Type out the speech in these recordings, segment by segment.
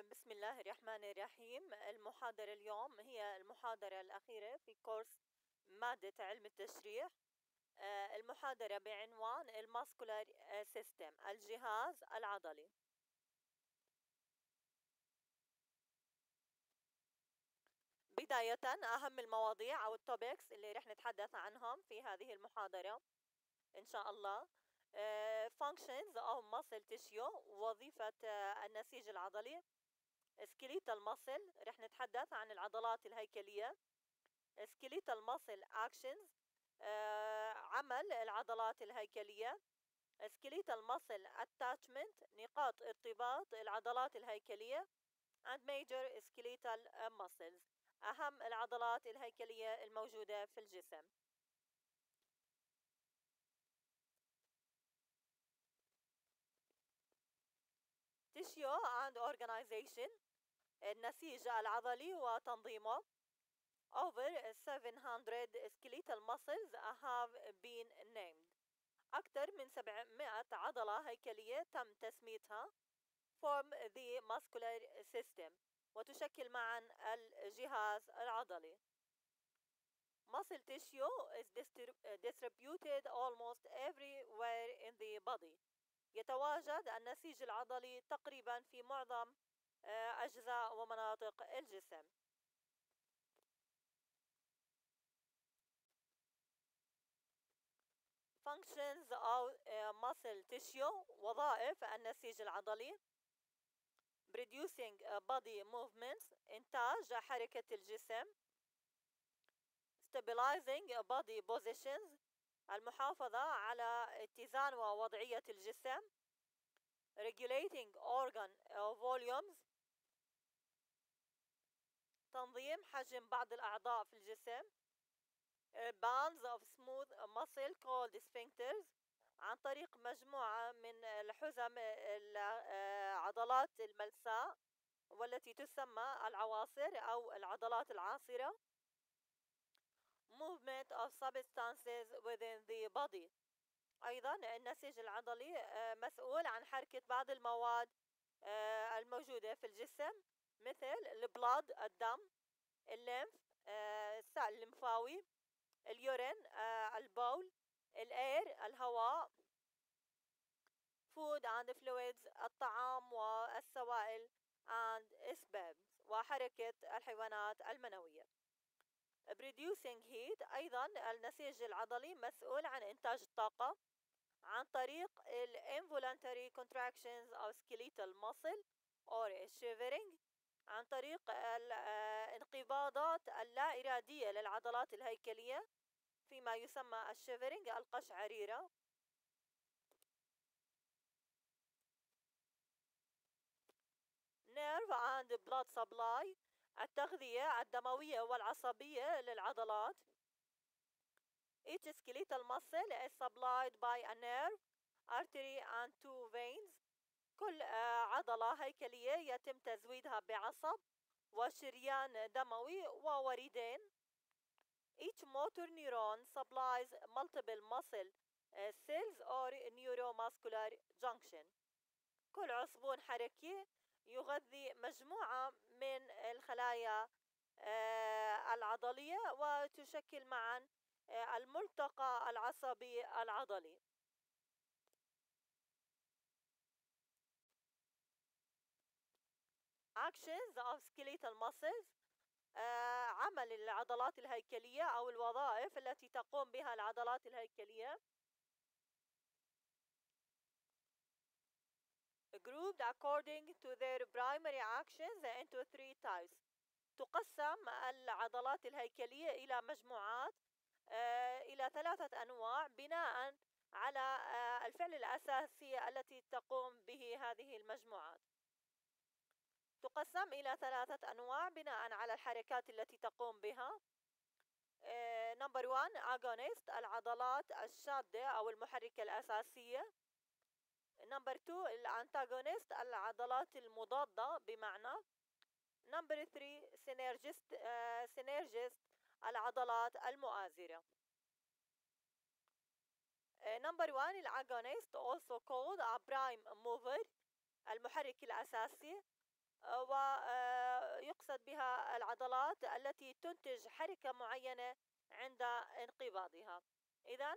بسم الله الرحمن الرحيم. المحاضرة اليوم هي المحاضرة الأخيرة في course مادة علم التشريح. آه، المحاضرة بعنوان ال muscular system الجهاز العضلي. بداية أهم المواضيع أو ال topics اللي رح نتحدث عنهم في هذه المحاضرة إن شاء الله. آه، functions أو muscle tissue وظيفة آه، النسيج العضلي. Skeletal muscle رح نتحدث عن العضلات الهيكلية skeletal muscle actions آه، عمل العضلات الهيكلية skeletal muscle attachment نقاط ارتباط العضلات الهيكلية and major skeletal muscles أهم العضلات الهيكلية الموجودة في الجسم tissue and organization النسيج العضلي وتنظيمه over 700 skeletal muscles have been named أكثر من 700 عضلة هيكلية تم تسميتها form the muscular system وتشكل معا الجهاز العضلي muscle tissue is distributed almost everywhere in the body يتواجد النسيج العضلي تقريبا في معظم آه، أجزاء ومناطق الجسم functions آه، muscle tissue وظائف النسيج العضلي producing body movements إنتاج حركة الجسم stabilizing body positions المحافظة على اتزان ووضعية الجسم regulating organ volumes تنظيم حجم بعض الأعضاء في الجسم. bands of smooth muscle called sphincters عن طريق مجموعة من الحزم العضلات الملساء والتي تسمى العواصر أو العضلات العاصرة. Movement of substances within the body. أيضا النسيج العضلي آه، مسؤول عن حركة بعض المواد آه، الموجودة في الجسم. مثل البلاد الدم الليمف آه، السائل الليمفاوي اليورين البول الأير الهواء food and fluids الطعام والسوائل and sperms وحركة الحيوانات المنوية. Producing heat أيضا النسيج العضلي مسؤول عن إنتاج الطاقة عن طريق ال involuntary contractions أو skeletal muscle or shivering عن طريق الانقباضات اللا إرادية للعضلات الهيكلية فيما يسمى الشيفرينج القشعريرة nerve and blood supply التغذية الدموية والعصبية للعضلات Each skeletal muscle is supplied by a nerve, artery and two veins. كل عضلة هيكلية يتم تزويدها بعصب وشريان دموي ووريدين. Each motor neuron supplies multiple muscle cells or neuromuscular junction. كل عصبون حركي يغذي مجموعة من الخلايا العضلية وتشكل معا الملتقى العصبي العضلي actions of skeletal muscles آه عمل العضلات الهيكلية أو الوظائف التي تقوم بها العضلات الهيكلية. Grouped according to their primary actions into three types. تقسم العضلات الهيكلية إلى مجموعات آه، إلى ثلاثة أنواع بناء على آه، الفعل الأساسي التي تقوم به هذه المجموعات. تقسم إلى ثلاثة أنواع بناء على الحركات التي تقوم بها. نمبر 1 agonist العضلات الشادة أو المحركة الأساسية. number 2 ال antagonist العضلات المضادة بمعنى. number 3 synergist العضلات المؤازرة. number 1 ال agonist also called a prime mover المحرك الأساسي. ويقصد بها العضلات التي تنتج حركة معينة عند انقباضها. إذا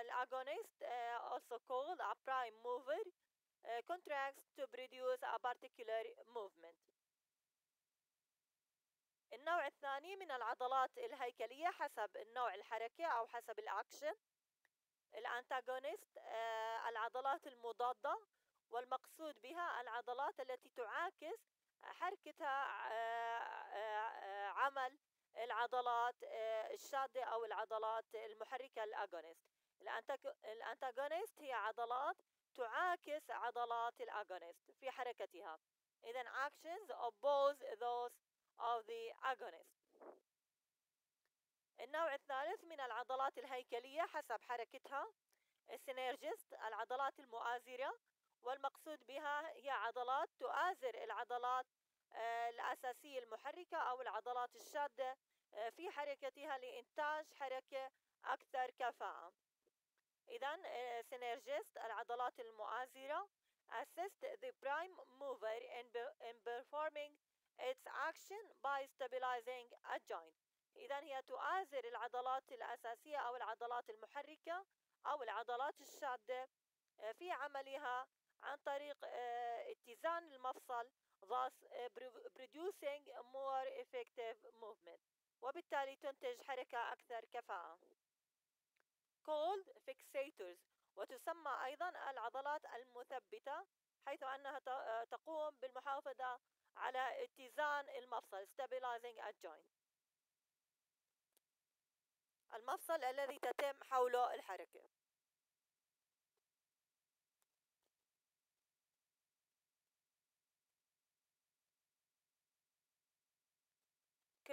الأغونيست also called a prime mover contracts to produce a particular movement. النوع الثاني من العضلات الهيكلية حسب النوع الحركة أو حسب الأكشن الأنتاغونيست العضلات المضادة والمقصود بها العضلات التي تعاكس حركتها عمل العضلات الشادة أو العضلات المحركة ال agonist ال antagonist هي عضلات تعاكس عضلات ال agonist في حركتها. إذا actions oppose those of the agonist. النوع الثالث من العضلات الهيكلية حسب حركتها ال synergist العضلات المؤازرة والمقصود بها هي عضلات تؤازر العضلات آه، الأساسية المحركة أو العضلات الشادة آه، في حركتها لإنتاج حركة أكثر كفاءة. إذا سينرجست آه، العضلات المؤازرة assist the prime mover in, in performing its action by stabilizing a joint. إذا هي تؤازر العضلات الأساسية أو العضلات المحركة أو العضلات الشادة في عملها عن طريق اتزان المفصل thus producing more effective movement. وبالتالي تنتج حركة أكثر كفاءة. called fixators وتسمى أيضا العضلات المثبتة حيث أنها تقوم بالمحافظة على اتزان المفصل stabilizing a joint. المفصل الذي تتم حوله الحركة.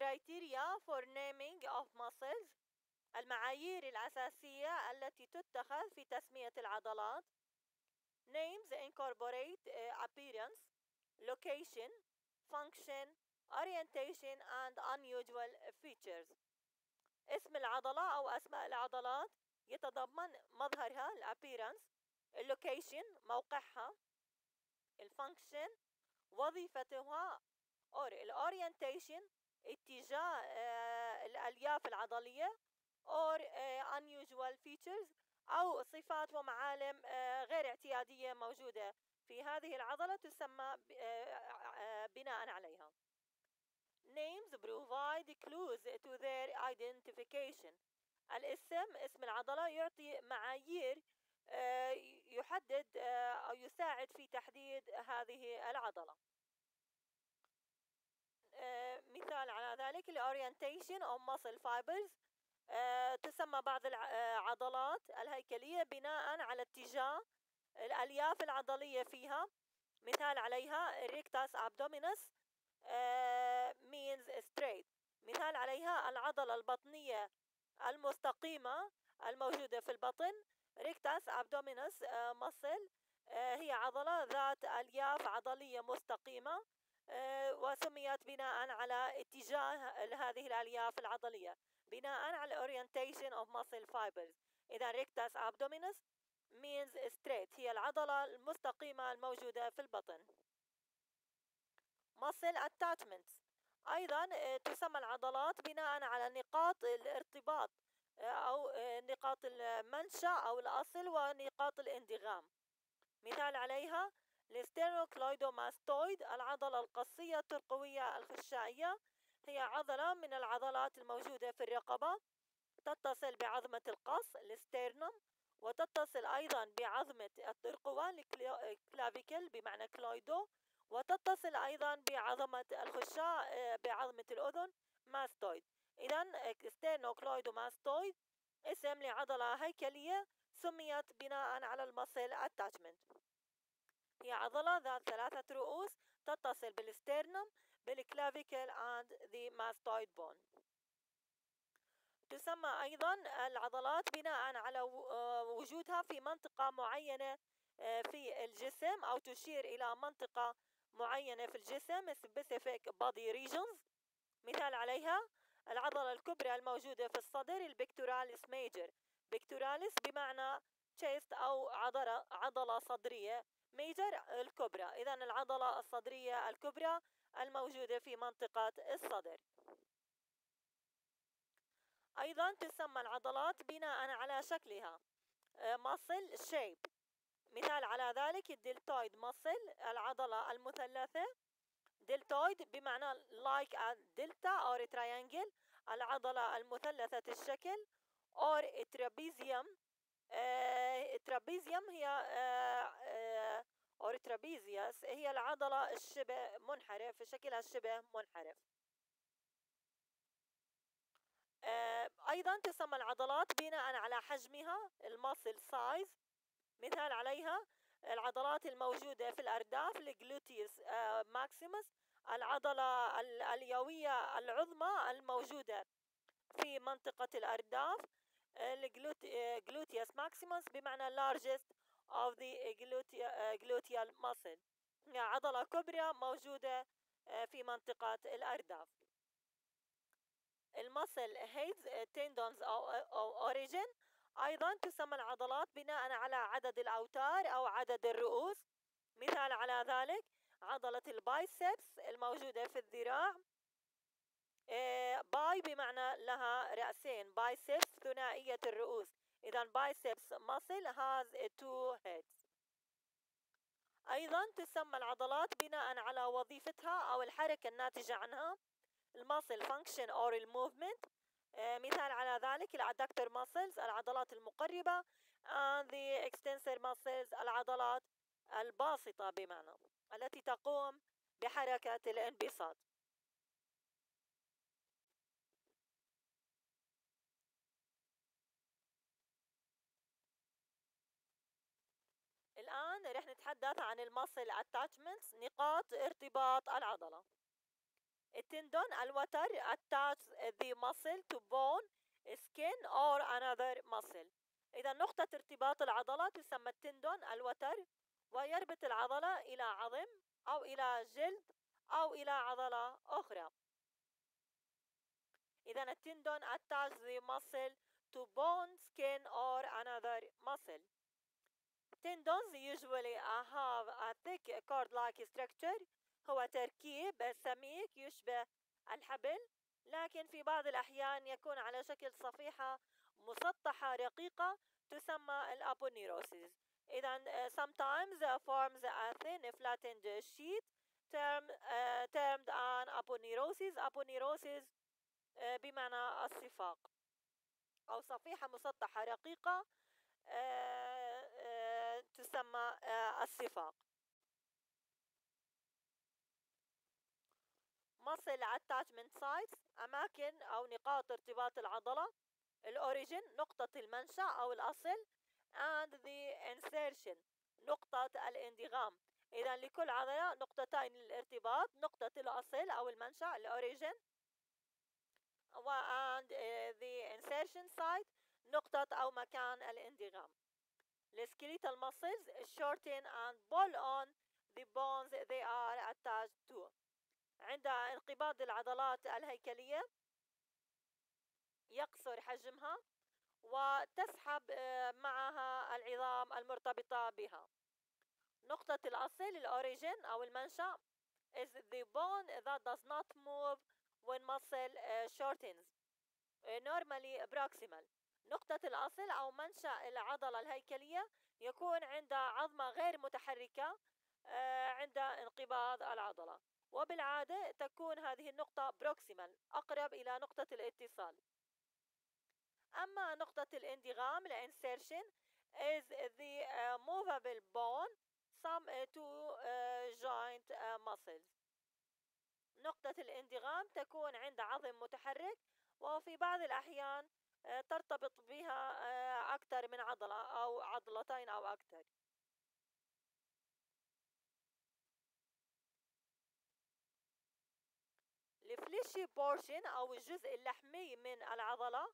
Criteria for naming of muscles المعايير الأساسية التي تتخذ في تسمية العضلات names incorporate appearance location function orientation and unusual features. اسم العضلة أو أسماء العضلات يتضمن مظهرها ال appearance ال location موقعها ال function وظيفتها or ال orientation اتجاه آه، الألياف العضلية or آه، unusual features أو صفات ومعالم آه، غير اعتيادية موجودة في هذه العضلة تسمى بناء عليها. Names provide clues to their identification. الاسم اسم العضلة يعطي معايير يحدد أو يساعد في تحديد هذه العضلة. مثال على ذلك الأورينتيشن أو muscle fibers تسمى بعض العضلات الهيكلية بناء على اتجاه الألياف العضلية فيها. مثال عليها ال rectus abdominis means straight. مثال عليها العضلة البطنية المستقيمة الموجودة في البطن rectus abdominis muscle هي عضلة ذات ألياف عضلية مستقيمة. وسميت بناء على اتجاه هذه الألياف العضلية بناء على orientation of muscle fibers. إذا rectus abdominis means straight هي العضلة المستقيمة الموجودة في البطن. Muscle attachments. أيضا تسمى العضلات بناء على نقاط الارتباط أو نقاط المنشأ أو الأصل ونقاط الانضغام مثال عليها الاستيرنوكلويدوماستويد العضلة القصية الترقوية الخشائية هي عضلة من العضلات الموجودة في الرقبة. تتصل بعظمة القص ال sternum وتتصل أيضا بعظمة الترقوة ال clavicle بمعنى cleido وتتصل أيضا بعظمة الخشاء آه، بعظمة الأذن mastoid. إذا sternocleidomastoid اسم لعضلة هيكلية سميت بناء على ال muscle attachment هي عضلة ذات ثلاثة رؤوس تتصل بال sternum بالكلافيكل and the mastoid bone. تسمى أيضا العضلات بناء على آه، وجودها في منطقة معينة آه، في الجسم أو تشير إلى منطقة معينة في الجسم specific body regions. مثال عليها العضلة الكبرى الموجودة في الصدر البكتوراليس ميجر بكتوراليس بمعنى chest أو عضلة, عضلة صدرية. Major الكبرى إذا العضلة الصدرية الكبرى الموجودة في منطقة الصدر. أيضا تسمى العضلات بناء على شكلها. muscle shape. مثال على ذلك الدلتويد muscle العضلة المثلثة. دلتويد بمعنى like a delta or triangle العضلة المثلثة الشكل or trapezium. trapezium هي or trapezius هي العضلة الشبه منحرف شكلها الشبه منحرف. أيضا تسمى العضلات بناء على حجمها ال muscle size مثال عليها العضلات الموجودة في الأرداف ال gluteus maximus العضلة الأليوية العظمى الموجودة في منطقة الأرداف ال gluteus maximus بمعنى largest of the gluteal muscle. عضلة كبرى موجودة في منطقة الأرداف. ال muscle heads tendons أو origin أيضا تسمى العضلات بناء على عدد الأوتار أو عدد الرؤوس. مثال على ذلك عضلة ال biceps الموجودة في الذراع. bi بمعنى لها رأسين biceps ثنائية الرؤوس. إذا biceps muscle has two heads أيضا تسمى العضلات بناء على وظيفتها أو الحركة الناتجة عنها ال muscle function or ال movement. مثال على ذلك ال adductor muscles العضلات المقربة and the extensor muscles العضلات الباسطة بمعنى التي تقوم بحركة الانبساط. رح نتحدث عن المصل attachments نقاط ارتباط العضلة. التندون الوتر attach the muscle to bone skin or another muscle. إذا نقطة ارتباط العضلة تسمى التندون الوتر ويربط العضلة إلى عظم أو إلى جلد أو إلى عضلة أخرى. إذا التندون attach the muscle to bone, skin or another muscle. Tendons usually have a thick cord-like structure هو تركيب سميك يشبه الحبل لكن في بعض الأحيان يكون على شكل صفيحة مسطحة رقيقة تسمى الأبونيروسيس إذا sometimes forms a thin flattened sheet term, uh, termed an aponeurosis aponeurosis uh, بمعنى الصفاق أو صفيحة مسطحة رقيقة uh, تسمى الصفاق. muscle attachment sites أماكن أو نقاط ارتباط العضلة ال origin نقطة المنشأ أو الأصل and the insertion نقطة الاندغام. إذا لكل عضلة نقطتين للارتباط نقطة الأصل أو المنشأ ال origin and the insertion site نقطة أو مكان الاندغام. ال skeletal muscles shorten and pull on the bones they are attached to عند انقباض العضلات الهيكلية يقصر حجمها وتسحب آه، معها العظام المرتبطة بها نقطة الأصل الأوريجين أو المنشأ is the bone that does not move when muscle uh, shortens uh, normally proximal نقطة الأصل أو منشأ العضلة الهيكلية يكون عند عظمة غير متحركة عند انقباض العضلة. وبالعادة تكون هذه النقطة بروكسيمال أقرب إلى نقطة الاتصال. أما نقطة الانضغام الإنسيرشن is the uh, movable bone some two uh, joint muscles. نقطة الانضغام تكون عند عظم متحرك وفي بعض الأحيان ترتبط بها uh, أكثر من عضلة أو عضلتين أو أكثر ال fleshy portion أو الجزء اللحمي من العضلة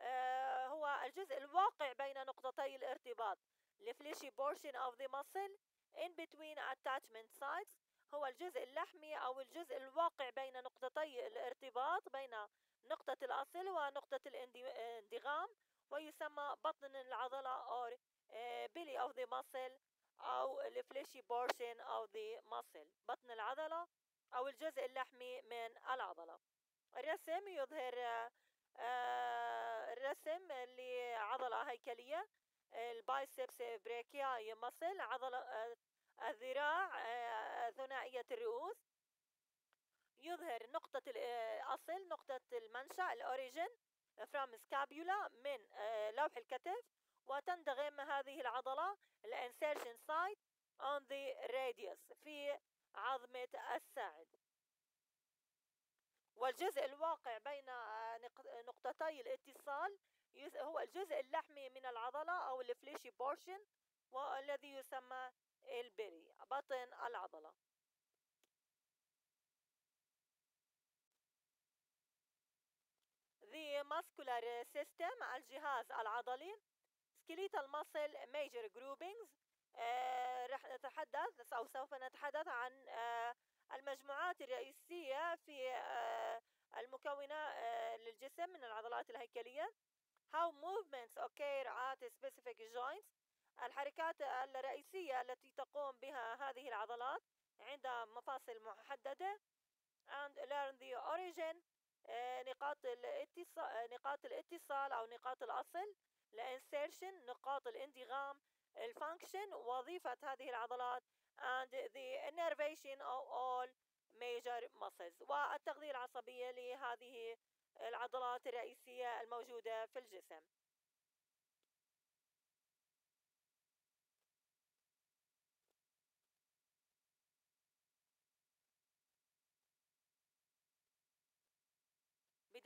آه، هو الجزء الواقع بين نقطتي الارتباط. ال fleshy portion of the muscle in between attachment sites هو الجزء اللحمي أو الجزء الواقع بين نقطتي الارتباط بين نقطة الأصل ونقطة الاندغام ويسمى بطن العضلة or belly of the muscle أو ال fleshy portion of the muscle بطن العضلة أو الجزء اللحمي من العضلة. الرسم يظهر آه، الرسم لعضلة هيكلية ال biceps brachii muscle عضلة آه، الذراع آه، ثنائية الرؤوس يظهر نقطة الأصل نقطة المنشأ ال origin from scapula من لوح الكتف وتندغم هذه العضلة ال insertion site on the radius في عظمة الساعد. والجزء الواقع بين آه، نقطتي الاتصال هو الجزء اللحمي من العضلة أو الفليشي بورشن والذي يسمى البري بطن العضلة. The muscular system الجهاز العضلي. skeletal muscle major groupings. آه رح نتحدث أو سوف نتحدث عن آه المجموعات الرئيسية في آه المكونة للجسم من العضلات الهيكلية. How movements occur at specific joints. الحركات الرئيسية التي تقوم بها هذه العضلات عند مفاصل محددة. And learn the origin. نقاط الاتصال نقاط الاتصال أو نقاط الأصل ال insertion نقاط الاندغام ال function وظيفة هذه العضلات and the innervation of all major muscles. والتغذية العصبية لهذه العضلات الرئيسية الموجودة في الجسم.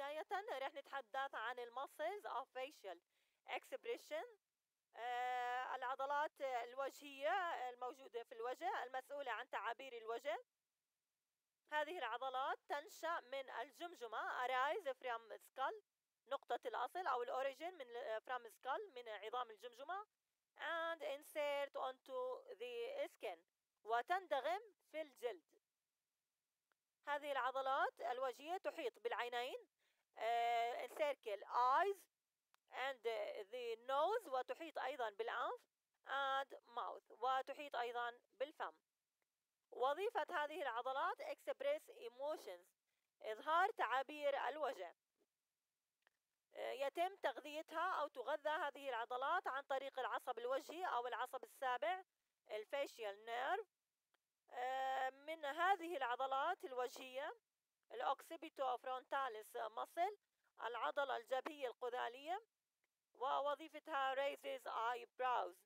بداية رح نتحدث عن المسلز of facial expression آه العضلات الوجهية الموجودة في الوجه المسؤولة عن تعابير الوجه. هذه العضلات تنشأ من الجمجمة arise from skull نقطة الأصل أو الأوريجين من from skull من عظام الجمجمة and insert onto the skin وتندغم في الجلد. هذه العضلات الوجهية تحيط بالعينين. Uh, encircle eyes and the nose وتحيط أيضا بالأنف and mouth وتحيط أيضا بالفم. وظيفة هذه العضلات express emotions إظهار تعابير الوجه. يتم تغذيتها أو تغذى هذه العضلات عن طريق العصب الوجهي أو العصب السابع ال facial nerve من هذه العضلات الوجهية ال occipitofrontalis muscle العضلة الجبهية القذالية ووظيفتها raises eyebrows.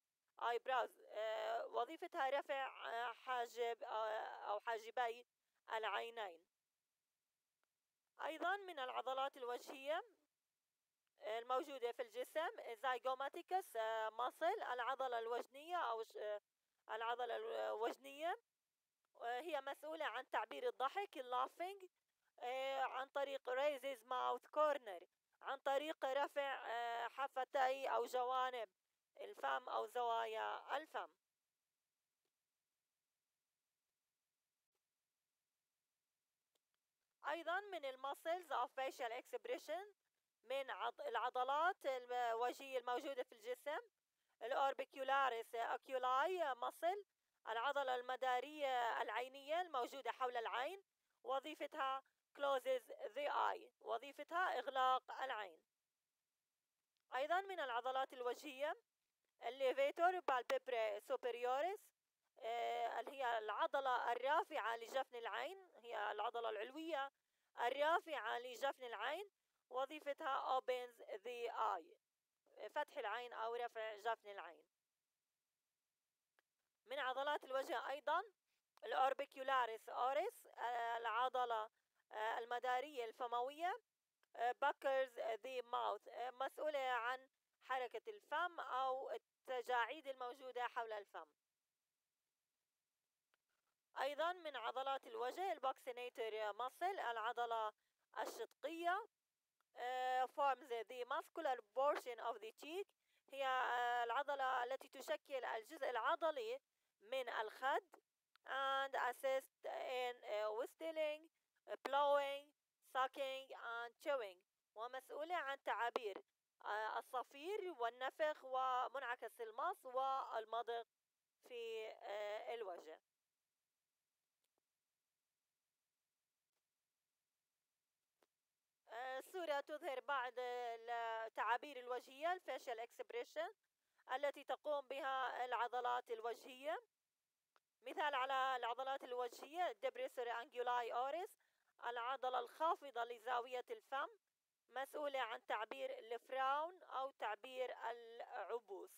Eyebrows آه وظيفتها رفع آه حاجب آه أو حاجبي العينين. أيضا من العضلات الوجهية الموجودة في الجسم zygomaticus مصل العضلة الوجنية أو العضلة الوجنية هي مسؤولة عن تعبير الضحك اللافينج عن طريق raises mouth corner عن طريق رفع حفتي أو جوانب الفم أو زوايا الفم. أيضا من المسلز of facial expression من العضلات الوجهية الموجودة في الجسم ال orbicularis oculi muscle العضلة المدارية العينية الموجودة حول العين وظيفتها closes the eye. وظيفتها إغلاق العين. أيضا من العضلات الوجهية ال levator palpebrae superioris آه، اللي هي العضلة الرافعة لجفن العين هي العضلة العلوية الرافعة لجفن العين. وظيفتها opens the eye فتح العين أو رفع جفن العين. من عضلات الوجه أيضا الأوربيكولاريس أوريس العضلة آه، المدارية الفموية. باكرز ذي ماوث مسؤولة عن حركة الفم أو التجاعيد الموجودة حول الفم. أيضا من عضلات الوجه ال buccinator muscle العضلة الشدقية. uh, forms the muscular portion of the cheek. هي uh, العضلة التي تشكل الجزء العضلي من الخد and assist in whistling, blowing, sucking and chewing. ومسؤولة عن تعابير الصفير والنفخ ومنعكس المص والمضغ في آه، الوجه. الصورة تظهر بعض التعابير الوجهية ال facial expression التي تقوم بها العضلات الوجهية. مثال على العضلات الوجهية depressor anguli oris العضلة الخافضة لزاوية الفم مسؤولة عن تعبير ال frown أو تعبير العبوس.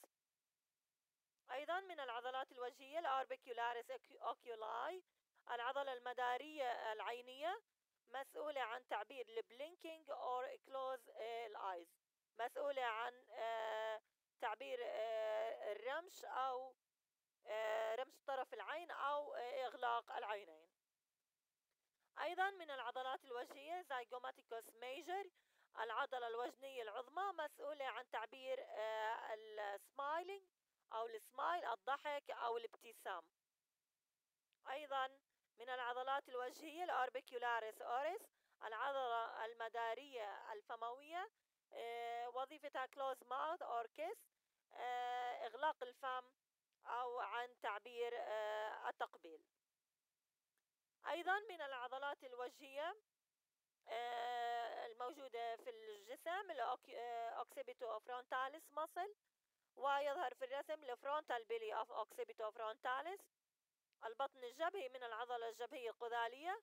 أيضا من العضلات الوجهية ال orbicularis oculi العضلة المدارية العينية مسؤولة عن تعبير ال blinking or close ال eyes مسؤولة عن آه، تعبير آه، الرمش أو آه، رمش طرف العين أو إغلاق العينين. أيضا من العضلات الوجهية zygomaticus major العضلة الوجنية العظمى مسؤولة عن تعبير ال smiling أو ال smile الضحك أو الابتسام. أيضا من العضلات الوجهية ال orbicularis oris العضلة المدارية الفموية آه، وظيفتها close mouth kiss آه، إغلاق الفم أو عن تعبير آه، التقبيل. أيضا من العضلات الوجهية الموجودة في الجسم ال occipitofrontalis muscle ويظهر في الرسم ال frontal belly of occipitofrontalis البطن الجبهي من العضلة الجبهية القذالية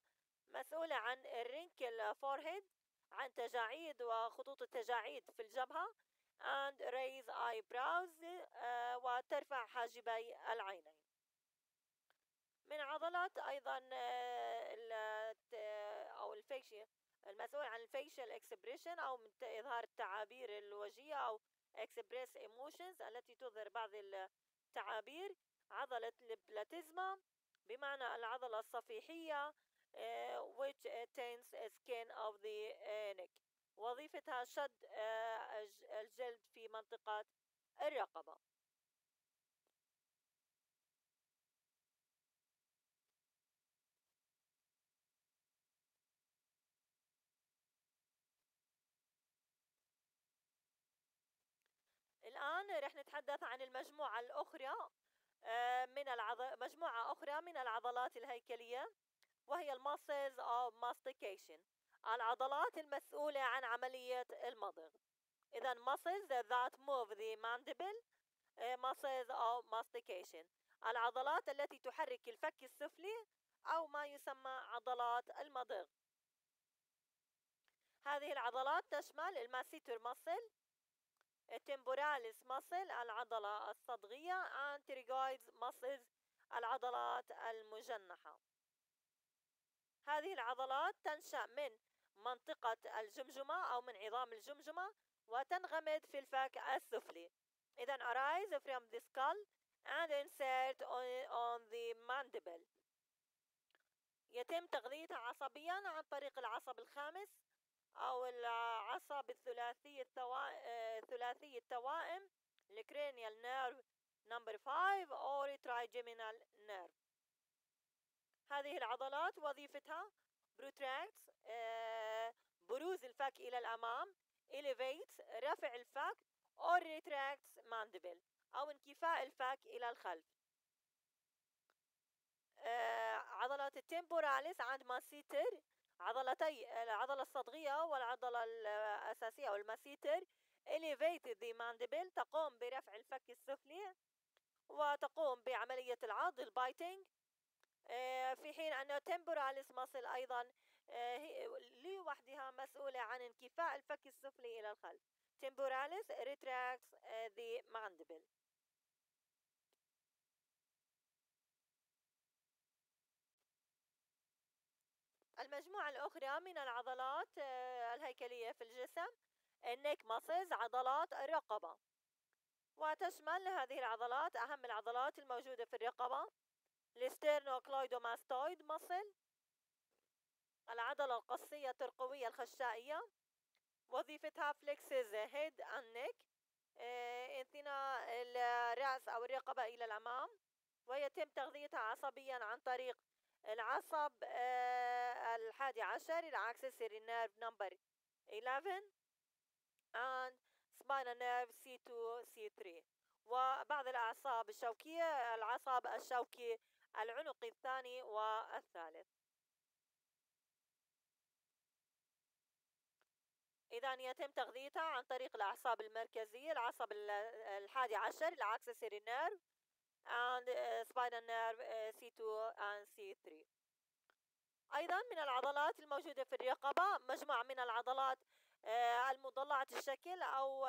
مسؤولة عن ال wrinkle forehead عن تجاعيد وخطوط التجاعيد في الجبهة and raise eyebrows uh, وترفع حاجبي العينين. من عضلات أيضا uh, أو ال facial المسؤول عن ال facial expression أو من إظهار التعابير الوجهية أو express emotions التي تظهر بعض التعابير. عضلة ال platysma بمعنى العضلة الصفيحية uh, which tenses skin of the neck. وظيفتها شد الجلد في منطقة الرقبة. الآن رح نتحدث عن المجموعة الأخرى آه، من العض... مجموعة أخرى من العضلات الهيكلية وهي الماسلز أو mastication العضلات المسؤولة عن عملية المضغ. إذا muscles that move the mandible آه، muscles أو mastication. العضلات التي تحرك الفك السفلي أو ما يسمى عضلات المضغ. هذه العضلات تشمل ال masseter muscle temporalis muscle العضلة الصدغية and pterygoids muscles العضلات المجنحة. هذه العضلات تنشأ من منطقة الجمجمة أو من عظام الجمجمة وتندغم في الفك السفلي. إذا arise from the skull and insert on the mandible. يتم تغذيتها عصبيا عن طريق العصب الخامس أو العصب الثلاثي التوا... ثلاثي التوائم ال cranial nerve number 5 أو trigeminal nerve. هذه العضلات وظيفتها protract بروز الفك إلى الأمام elevate رفع الفك or retract mandible أو انكفاء الفك إلى الخلف. عضلات ال temporalis and masseter عضلتي العضلة الصدغية والعضلة الأساسية أو ال masseter elevate the mandible تقوم برفع الفك السفلي وتقوم بعملية العض ال biting آه، في حين أن temporalis muscle أيضا آه، لوحدها مسؤولة عن انكفاء الفك السفلي إلى الخلف. temporalis retracts آه، the mandible. المجموعة الأخرى من العضلات آه، الهيكلية في الجسم ال neck muscles عضلات الرقبة. وتشمل هذه العضلات أهم العضلات الموجودة في الرقبة ال sternocleidomastoid muscle العضلة القصية الترقوية الخشائية وظيفتها flexes head and neck إنثناء الرأس أو الرقبة إلى الأمام. ويتم تغذيتها عصبيا عن طريق العصب آه، الحادي عشر ال accessory nerve number 11 and spinal nerve C2 C3 وبعض الأعصاب الشوكية العصب الشوكي العنقي الثاني والثالث. إذا يتم تغذيتها عن طريق الأعصاب المركزية العصب الحادي عشر ال accessory nerve and spinal nerve C2 and C3 أيضا من العضلات الموجودة في الرقبة مجموعة من العضلات آه، المضلعة الشكل أو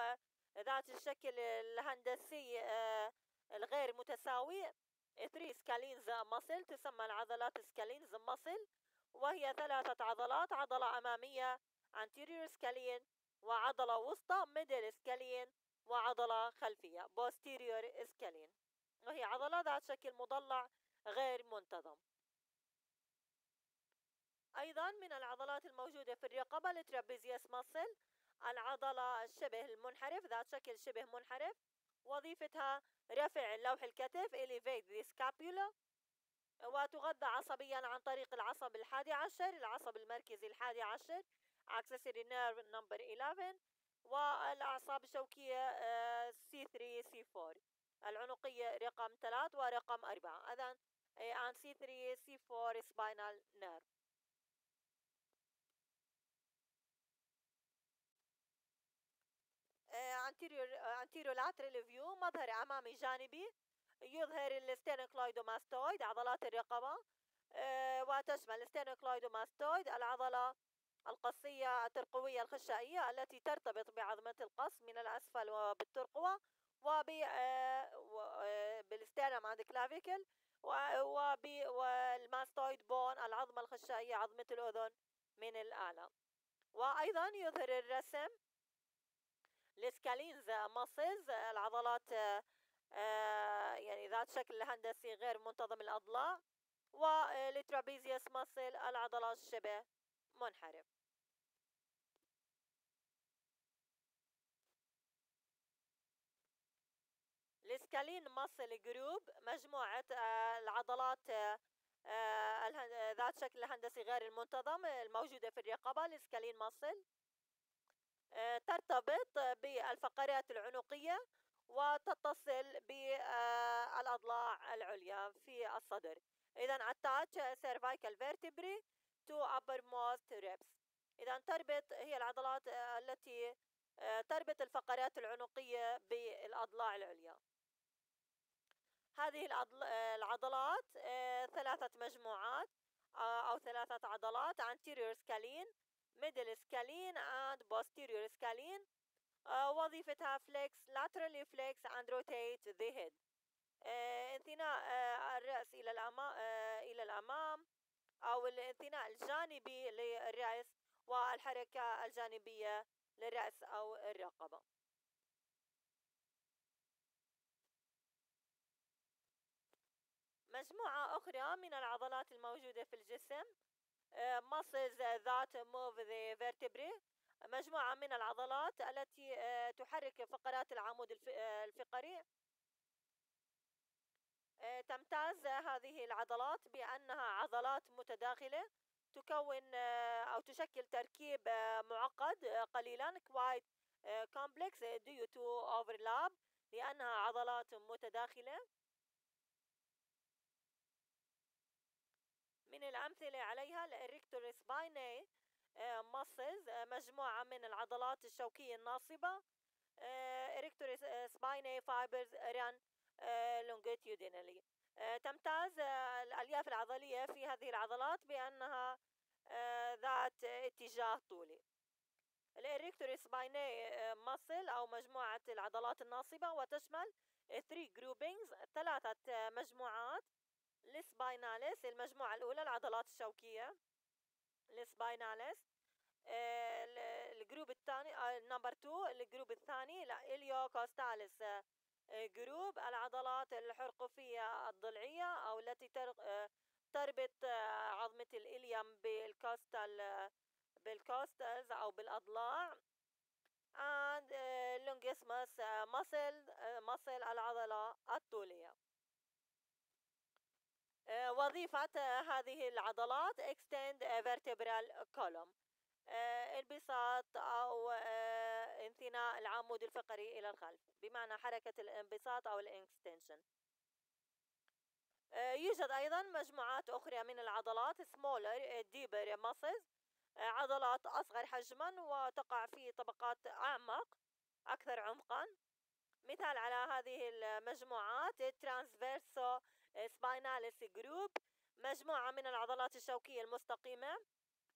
ذات الشكل الهندسي آه، الغير متساوي 3 scalenes muscle تسمى العضلات scalenes muscle وهي ثلاثة عضلات عضلة أمامية anterior scalene وعضلة وسطى middle scalene وعضلة خلفية posterior scalene وهي عضلة ذات شكل مضلع غير منتظم. أيضا من العضلات الموجودة في الرقبة ال trapezius muscle العضلة الشبه المنحرف ذات شكل شبه منحرف وظيفتها رفع لوح الكتف elevate the scapula وتغذى عصبيا عن طريق العصب الحادي عشر العصب المركزي الحادي عشر accessory nerve number 11 والأعصاب الشوكية C3 C4 العنقية رقم 3 ورقم 4 إذا and C3 C4 spinal nerve. Anterior lateral view مظهر أمامي جانبي يظهر الستينوكلايدوماستويد عضلات الرقبة وتشمل ال sternocleidomastoid العضلة القصية الترقوية الخشائية التي ترتبط بعظمة القص من الأسفل وبالترقوة وبال sternum and clavicle وال mastoid bone العظمة الخشائية عظمة الأذن من الأعلى وأيضا يظهر الرسم ال scalenes muscles العضلات آه، يعني ذات شكل هندسي غير منتظم الأضلاع وال trapezius muscle العضلات الشبه منحرف. ال scalene muscle group مجموعة آه، العضلات آه، آه، ذات شكل هندسي غير المنتظم الموجودة في الرقبة ال scalene muscle. ترتبط بالفقرات العنقية وتتصل بالأضلاع العليا في الصدر. إذا attach cervical vertebrae to uppermost ribs. إذا تربط هي العضلات التي تربط الفقرات العنقية بالأضلاع العليا. هذه العضلات آه، ثلاثة مجموعات آه، أو ثلاثة عضلات anterior scalene middle scalene and posterior scalene آه، وظيفتها flex laterally flex and rotate the head. انثناء الرأس إلى الأمام إلى الأمام أو الانثناء الجانبي للرأس والحركة الجانبية للرأس أو الرقبة. مجموعة أخرى من العضلات الموجودة في الجسم آه، muscles that move the vertebrae مجموعة من العضلات التي آه، تحرك فقرات العمود آه، الفقري. تمتاز هذه العضلات بأنها عضلات متداخلة تكون أو تشكل تركيب معقد قليلا quite complex due to overlap لأنها عضلات متداخلة. من الأمثلة عليها ال erector spinae muscles مجموعة من العضلات الشوكية الناصبة erector spinae fibers run longitudinally تمتاز آه، الألياف العضلية في هذه العضلات بأنها آه، ذات اتجاه طولي. ال erector spinae muscle أو مجموعة العضلات الناصبة وتشمل 3 groupings ثلاثة مجموعات ال spinalis المجموعة الأولى العضلات الشوكية. ال spinalis آه، ال group الثاني number 2 ال group الثاني ال iliocostalis group. العضلات الحرقفية الضلعية أو التي تربط آه، عظمة ال ilium بال costal بال costals أو بالأضلاع. And longissimus muscle muscle العضلة الطولية. آه، وظيفة هذه العضلات extend vertebral column. آه، انبساط أو انثناء العمود الفقري إلى الخلف بمعنى حركة الانبساط أو الانكستنشن آه، يوجد أيضا مجموعات أخرى من العضلات smaller deeper muscles آه، عضلات أصغر حجما وتقع في طبقات أعمق أكثر عمقا. مثال على هذه المجموعات transverso spinalis group مجموعة من العضلات الشوكية المستقيمة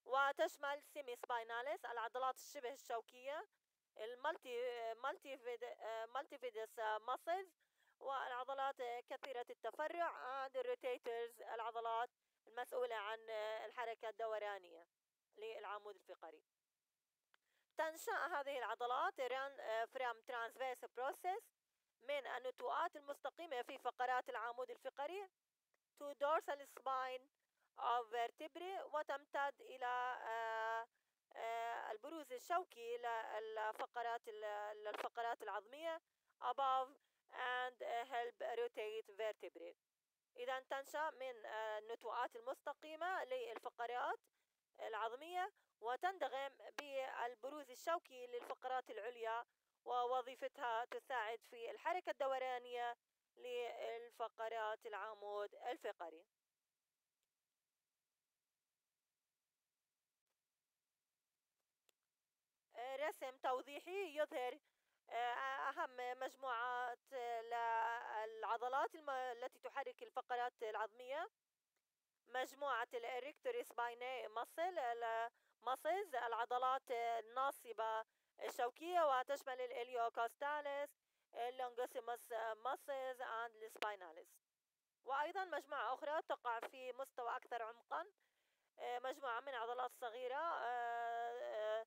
وتشمل semispinalis العضلات الشبه الشوكية ال multi multi multifidus muscles والعضلات كثيرة التفرع and ال rotators العضلات المسؤولة عن الحركة الدورانية للعمود الفقري. تنشأ هذه العضلات from transverse process من النتوءات المستقيمة في فقرات العمود الفقري. To dorsal spine of vertebrae وتمتد إلى آه، آه، البروز الشوكي للفقرات للفقرات العظمية above and help rotate vertebrae. إذا تنشأ من النتوءات المستقيمة للفقرات العظمية وتندغم بالبروز الشوكي للفقرات العليا ووظيفتها تساعد في الحركة الدورانية للفقرات العمود الفقري. رسم توضيحي يظهر آه، أهم مجموعات للعضلات التي تحرك الفقرات العظمية. مجموعة الإريكتور سبايني مصل العضلات الناصبة الشوكية وتشمل ال iliocostalis ال longissimus muscles and ال spinalis. وأيضا مجموعة أخرى تقع في مستوى أكثر عمقا. آه، مجموعة من عضلات صغيرة آه،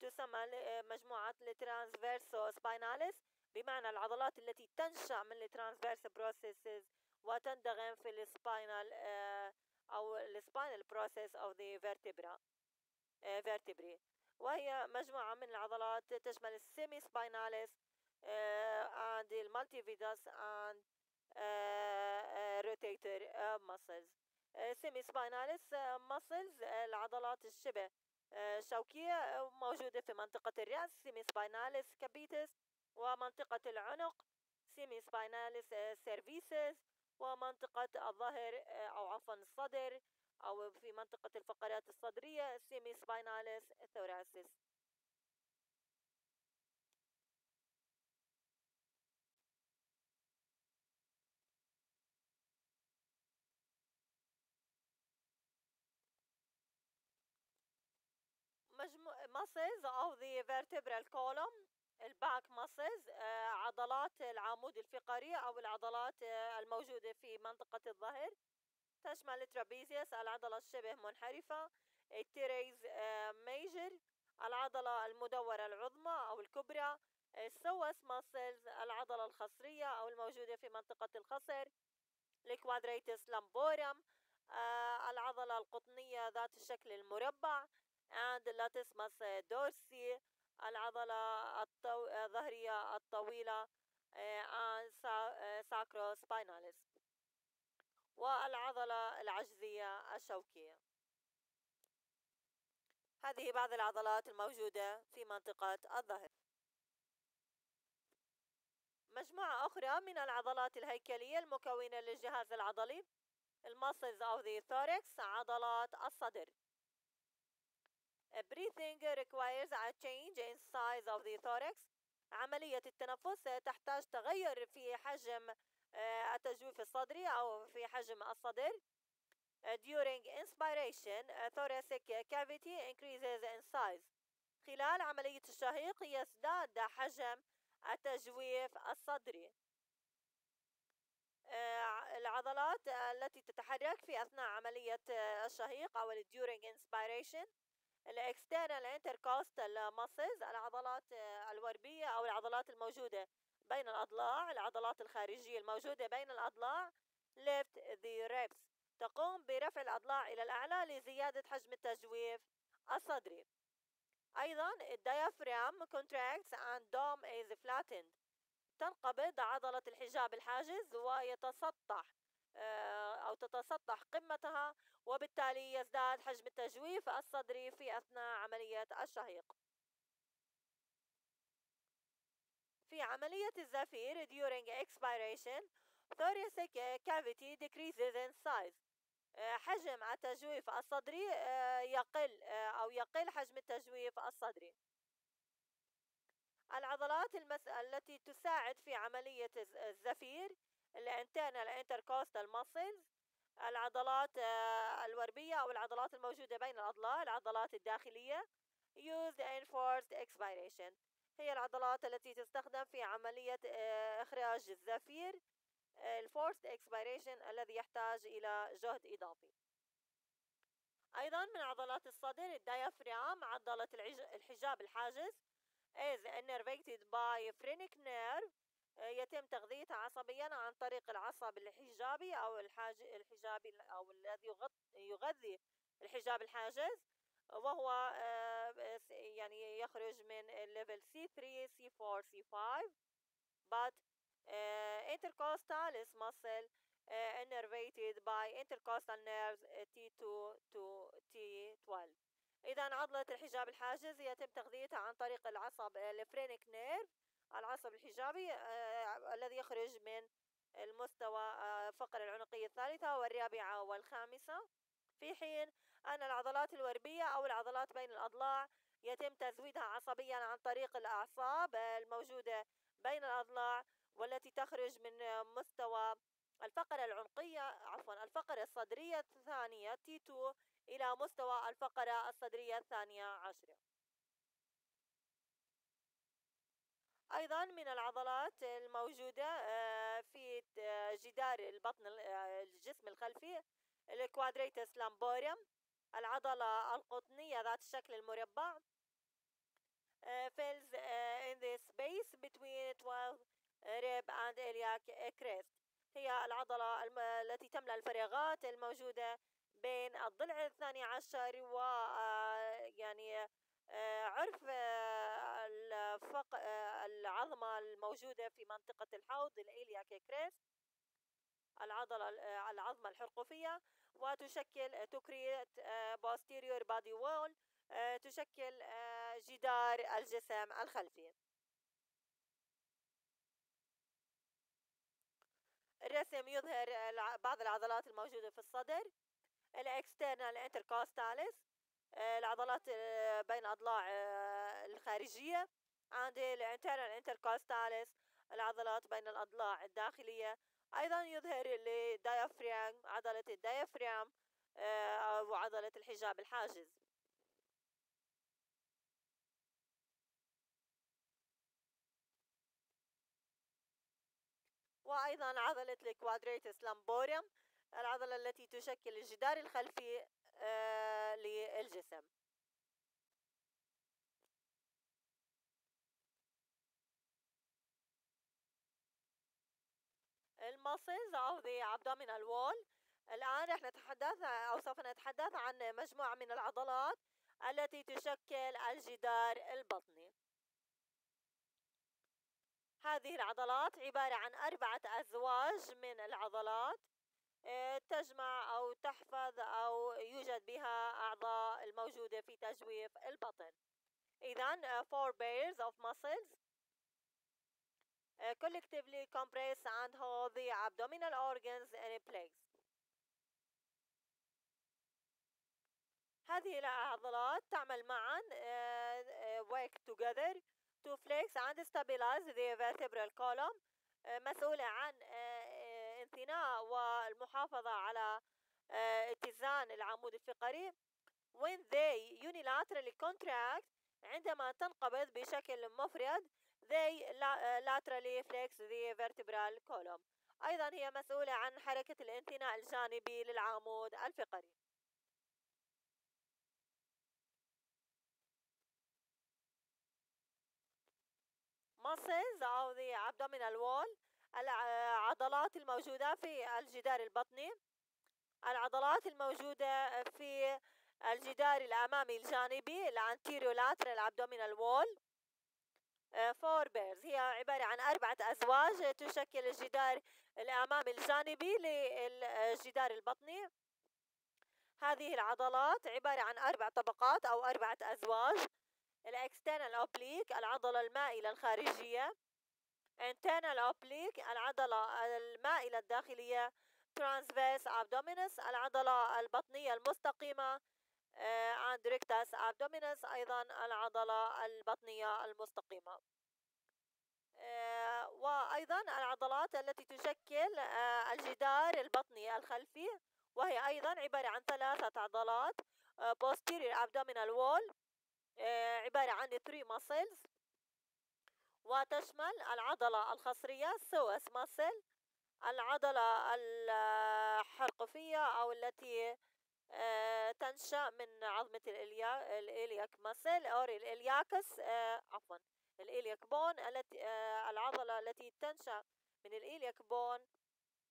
تسمى مجموعة ال transversospinalis بمعنى العضلات التي تنشأ من ال transverse processes وتندغم في ال spinal آه، أو ال spinal process أو the vertebra vertebrae. وهي مجموعة من العضلات تشمل ال semispinalis and ال multifidus and rotator muscles. semispinalis muscles العضلات الشبه شوكية موجودة في منطقة الرأس semispinalis capitis ومنطقة العنق semispinalis cervicis ومنطقة الظهر أو عفوا الصدر. أو في منطقة الفقرات الصدرية semispinalis thoracis. muscles of the vertebral column ال back muscles عضلات العمود الفقري أو العضلات الموجودة في منطقة الظهر. تشمل ال trapezius العضلة الشبه منحرفة ال teres major العضلة المدورة العظمى أو الكبرى ال psoas muscles العضلة الخصرية أو الموجودة في منطقة الخصر ال quadratus lumborum العضلة القطنية ذات الشكل المربع and latissimus dorsi العضلة الظهرية الطويلة and sacrospinalis. والعضلة العجزية الشوكية. هذه بعض العضلات الموجودة في منطقة الظهر. مجموعة أخرى من العضلات الهيكلية المكونة للجهاز العضلي المسلز أو the thorax عضلات الصدر. Breathing requires a change in size of the thorax. عملية التنفس تحتاج تغير في حجم التجويف الصدري أو في حجم الصدر. آه، during inspiration thoracic cavity increases in size. خلال عملية الشهيق يزداد حجم التجويف الصدري. آه، العضلات التي تتحرك في أثناء عملية الشهيق أو during inspiration. ال external intercostal muscles العضلات الوربية أو العضلات الموجودة. بين الأضلاع العضلات الخارجية الموجودة بين الأضلاع lift the ribs تقوم برفع الأضلاع إلى الأعلى لزيادة حجم التجويف الصدري. أيضا ال diaphragm contracts and dome is flattened. تنقبض عضلة الحجاب الحاجز ويتسطح آه، أو تتسطح قمتها وبالتالي يزداد حجم التجويف الصدري في أثناء عملية الشهيق. في عملية الزفير during expiration thoracic cavity decreases in size. حجم التجويف الصدري يقل أو يقل حجم التجويف الصدري. العضلات المس... التي تساعد في عملية الزفير ال internal intercostal muscles العضلات الوربية أو العضلات الموجودة بين الأضلاع العضلات الداخلية used in forced expiration. هي العضلات التي تستخدم في عملية آه، إخراج الزفير ال forced expiration الذي يحتاج إلى جهد إضافي. أيضا من عضلات الصدر ال diaphragm عضلة الحجاب الحاجز is innervated by phrenic nerve آه، يتم تغذيتها عصبيا عن طريق العصب الحجابي أو الحاج الحجابي أو الذي يغذي الحجاب الحاجز. وهو آه، يعني يخرج من level C3 C4 C5 but uh, intercostalis muscle uh, innervated by intercostal nerves T2 to T12 إذا عضلة الحجاب الحاجز يتم تغذيتها عن طريق العصب ال phrenic nerve. العصب الحجابي آه الذي يخرج من المستوى آه فقر العنقية الثالثة والرابعة والخامسة. في حين أن العضلات الوربية أو العضلات بين الأضلاع يتم تزويدها عصبيا عن طريق الأعصاب الموجودة بين الأضلاع والتي تخرج من مستوى الفقرة العنقية عفوا الفقرة الصدرية الثانية T2 إلى مستوى الفقرة الصدرية الثانية عشرة. أيضا من العضلات الموجودة آه، في جدار البطن آه، الجسم الخلفي ال quadratus lumborum العضلة القطنية ذات الشكل المربع. uh, fills uh, in the space between 12 rib and iliac crest. هي العضلة الم... التي تملأ الفراغات الموجودة بين الضلع الثاني عشر و uh, يعني عرف الفق... العظمة الموجودة في منطقة الحوض الإلياك كريست العضلة العظمة الحرقوفية. وتشكل تكريت posterior body wall تشكل جدار الجسم الخلفي. الرسم يظهر بعض العضلات الموجودة في الصدر ال external intercostalis العضلات بين الأضلاع الخارجية عندي ال internal intercostalis العضلات بين الأضلاع الداخلية. أيضا يظهر ال diaphragm عضلة ال diaphragm أو عضلة الحجاب الحاجز. وأيضا عضلة ال quadratus lumborum العضلة التي تشكل الجدار الخلفي آه، للجسم. المسلز of the abdominal wall الآن رح نتحدث أو سوف نتحدث عن مجموعة من العضلات التي تشكل الجدار البطني. هذه العضلات عبارة عن أربعة أزواج من العضلات آه، تجمع أو تحفظ أو يوجد بها أعضاء الموجودة في تجويف البطن. إذا آه، four pairs of muscles. Collectively compress and hold the abdominal organs in place هذه العضلات تعمل معا work together to flex and stabilize the vertebral column مسؤولة عن الانثناء والمحافظة على اتزان العمود الفقري when they unilaterally contract عندما تنقبض بشكل مفرد they laterally flex the vertebral column. أيضا هي مسؤولة عن حركة الانثناء الجانبي للعمود الفقري. Muscles of the abdominal wall العضلات الموجودة في الجدار البطني العضلات الموجودة في الجدار الأمامي الجانبي ال anterolateral abdominal wall. four pairs هي عبارة عن أربعة أزواج تشكل الجدار الأمامي الجانبي للجدار البطني. هذه العضلات عبارة عن أربع طبقات أو أربعة أزواج ال external oblique العضلة المائلة الخارجية internal oblique العضلة المائلة الداخلية transverse abdominis العضلة البطنية المستقيمة and rectus abdominis أيضا العضلة البطنية المستقيمة. وأيضا العضلات التي تشكل الجدار البطني الخلفي وهي أيضا عبارة عن ثلاثة عضلات posterior abdominal wall عبارة عن three muscles وتشمل العضلة الخصرية psoas muscle العضلة الحرقفية أو التي آه، تنشأ من عظمة ال iliac muscle أو ال iliacus آه، عفوا ال iliac bone التي آه، العضلة التي تنشأ من ال iliac bone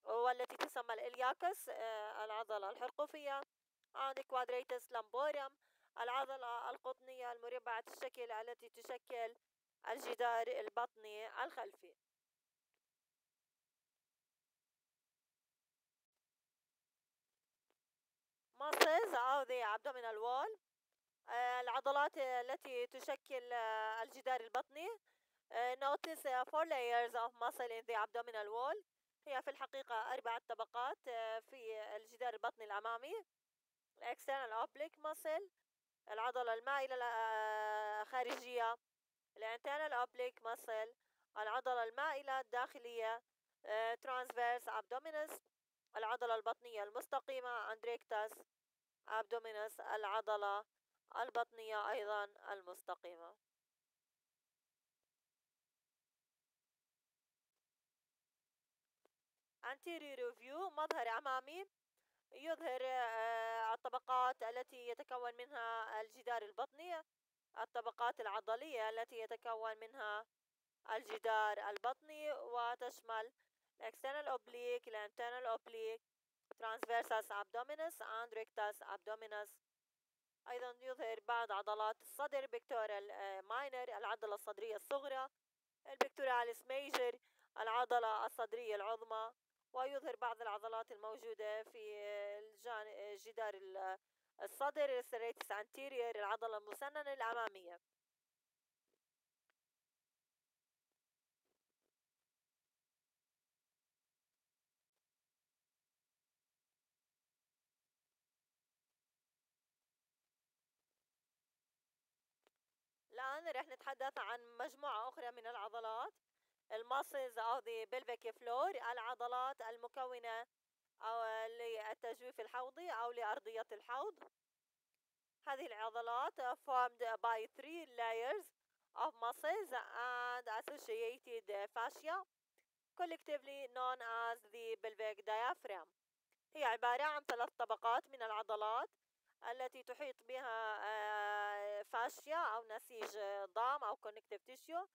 والتي تسمى ال iliacus العضلة الحرقفية عند quadratus lumborum العضلة القطنية المربعة الشكل التي تشكل الجدار البطني الخلفي. Muscles أو the abdominal wall العضلات التي تشكل الجدار البطني. notice four layers of muscle in the abdominal wall. هي في الحقيقة أربعة طبقات في الجدار البطني الأمامي external oblique muscle. العضلة المائلة الخارجية ال external oblique muscle. العضلة المائلة الداخلية. transverse abdominis. العضلة البطنية المستقيمة. and rectus abdominis العضلة البطنية أيضا المستقيمة. Anterior view مظهر أمامي يظهر آه، الطبقات التي يتكون منها الجدار البطني الطبقات العضلية التي يتكون منها الجدار البطني وتشمل external oblique internal oblique transversus abdominis and rectus abdominis. أيضا يظهر بعض عضلات الصدر pectoral minor العضلة الصدرية الصغرى البكتوراليس ميجر العضلة الصدرية العظمى. ويظهر بعض العضلات الموجودة في جدار الصدر السريتس anterior العضلة المسننة الأمامية. رح نتحدث عن مجموعة أخرى من العضلات. الماسلز أو the pelvic floor العضلات المكونة أو للتجويف الحوضي أو لأرضية الحوض. هذه العضلات formed by three layers of muscles and associated fascia collectively known as the pelvic diaphragm. هي عبارة عن ثلاث طبقات من العضلات التي تحيط بها آه، فاشيا أو نسيج ضام أو connective tissue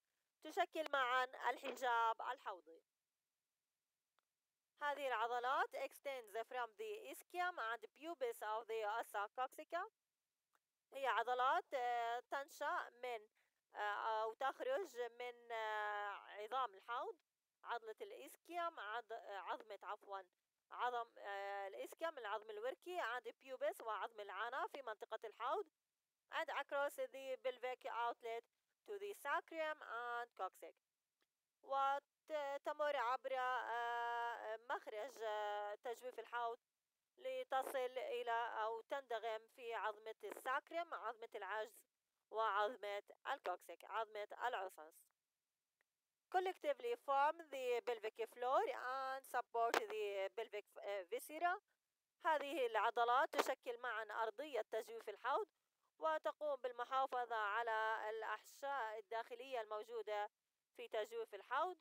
تشكل معا الحجاب الحوضي. هذه العضلات extends from the ischium and pubis of the ossa coccyx هي عضلات آه، تنشأ من آه، أو تخرج من عظام الحوض عضلة الإسكيوم عظمة عفوا عظم ال ischium العظم الوركي and pubis وعظم العانة في منطقة الحوض. And across the pelvic outlet to the sacrum and coccyx وتمر عبر آه، مخرج آه، تجويف الحوض لتصل إلى أو تندغم في عظمة ال sacrum عظمة العجز وعظمة ال coccyx عظمة العصعص collectively form the pelvic floor and support the pelvic viscera. هذه العضلات تشكل معا أرضية تجويف الحوض وتقوم بالمحافظة على الأحشاء الداخلية الموجودة في تجويف الحوض.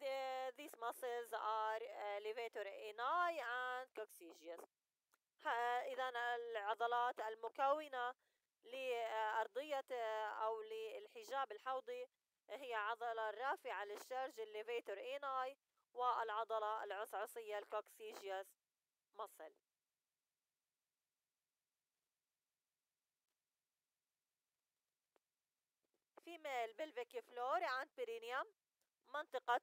The, these muscles are levator ani and coccygeus. إذا العضلات المكونة لأرضية أو للحجاب الحوضي هي عضلة رافعة للشرج ال levator ani والعضلة العصعصية ال coccygeus muscle female pelvic floor and perineum منطقة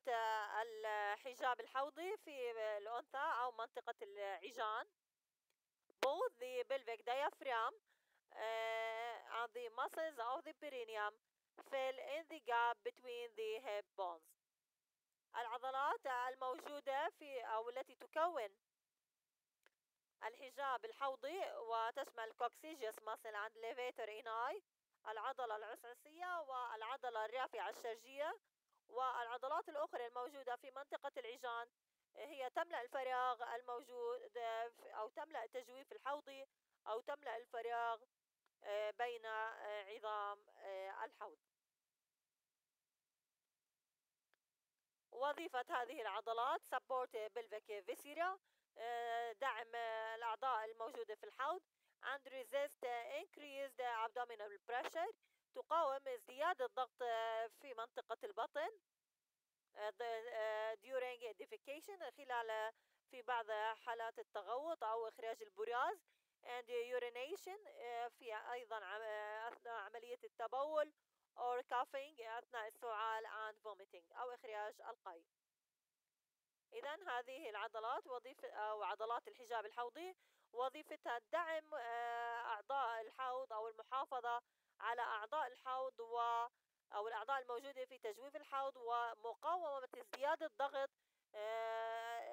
الحجاب الحوضي في الأنثى أو منطقة العجان. Both the pelvic diaphragm uh, and the muscles of the perineum fill in the gap between the hip bones. العضلات الموجودة في أو التي تكون الحجاب الحوضي وتشمل coccygeus muscle and levator ani العضلة العصعصية والعضلة الرافعة الشرجية والعضلات الأخرى الموجودة في منطقة العجان. هي تملأ الفراغ الموجود أو تملأ التجويف الحوضي أو تملأ الفراغ آه، بين آه، عظام آه، الحوض. وظيفة هذه العضلات support pelvic viscera دعم الأعضاء الموجودة في الحوض. And resist increased abdominal pressure تقاوم ازدياد الضغط في منطقة البطن during defecation خلال في بعض حالات التغوط أو إخراج البراز and urination في أيضا أثناء عملية التبول or coughing أثناء السعال and vomiting أو إخراج القيء إذا هذه العضلات وظيفة أو عضلات الحجاب الحوضي وظيفتها دعم أعضاء الحوض أو المحافظة على أعضاء الحوض و أو الأعضاء الموجودة في تجويف الحوض ومقاومة ازدياد الضغط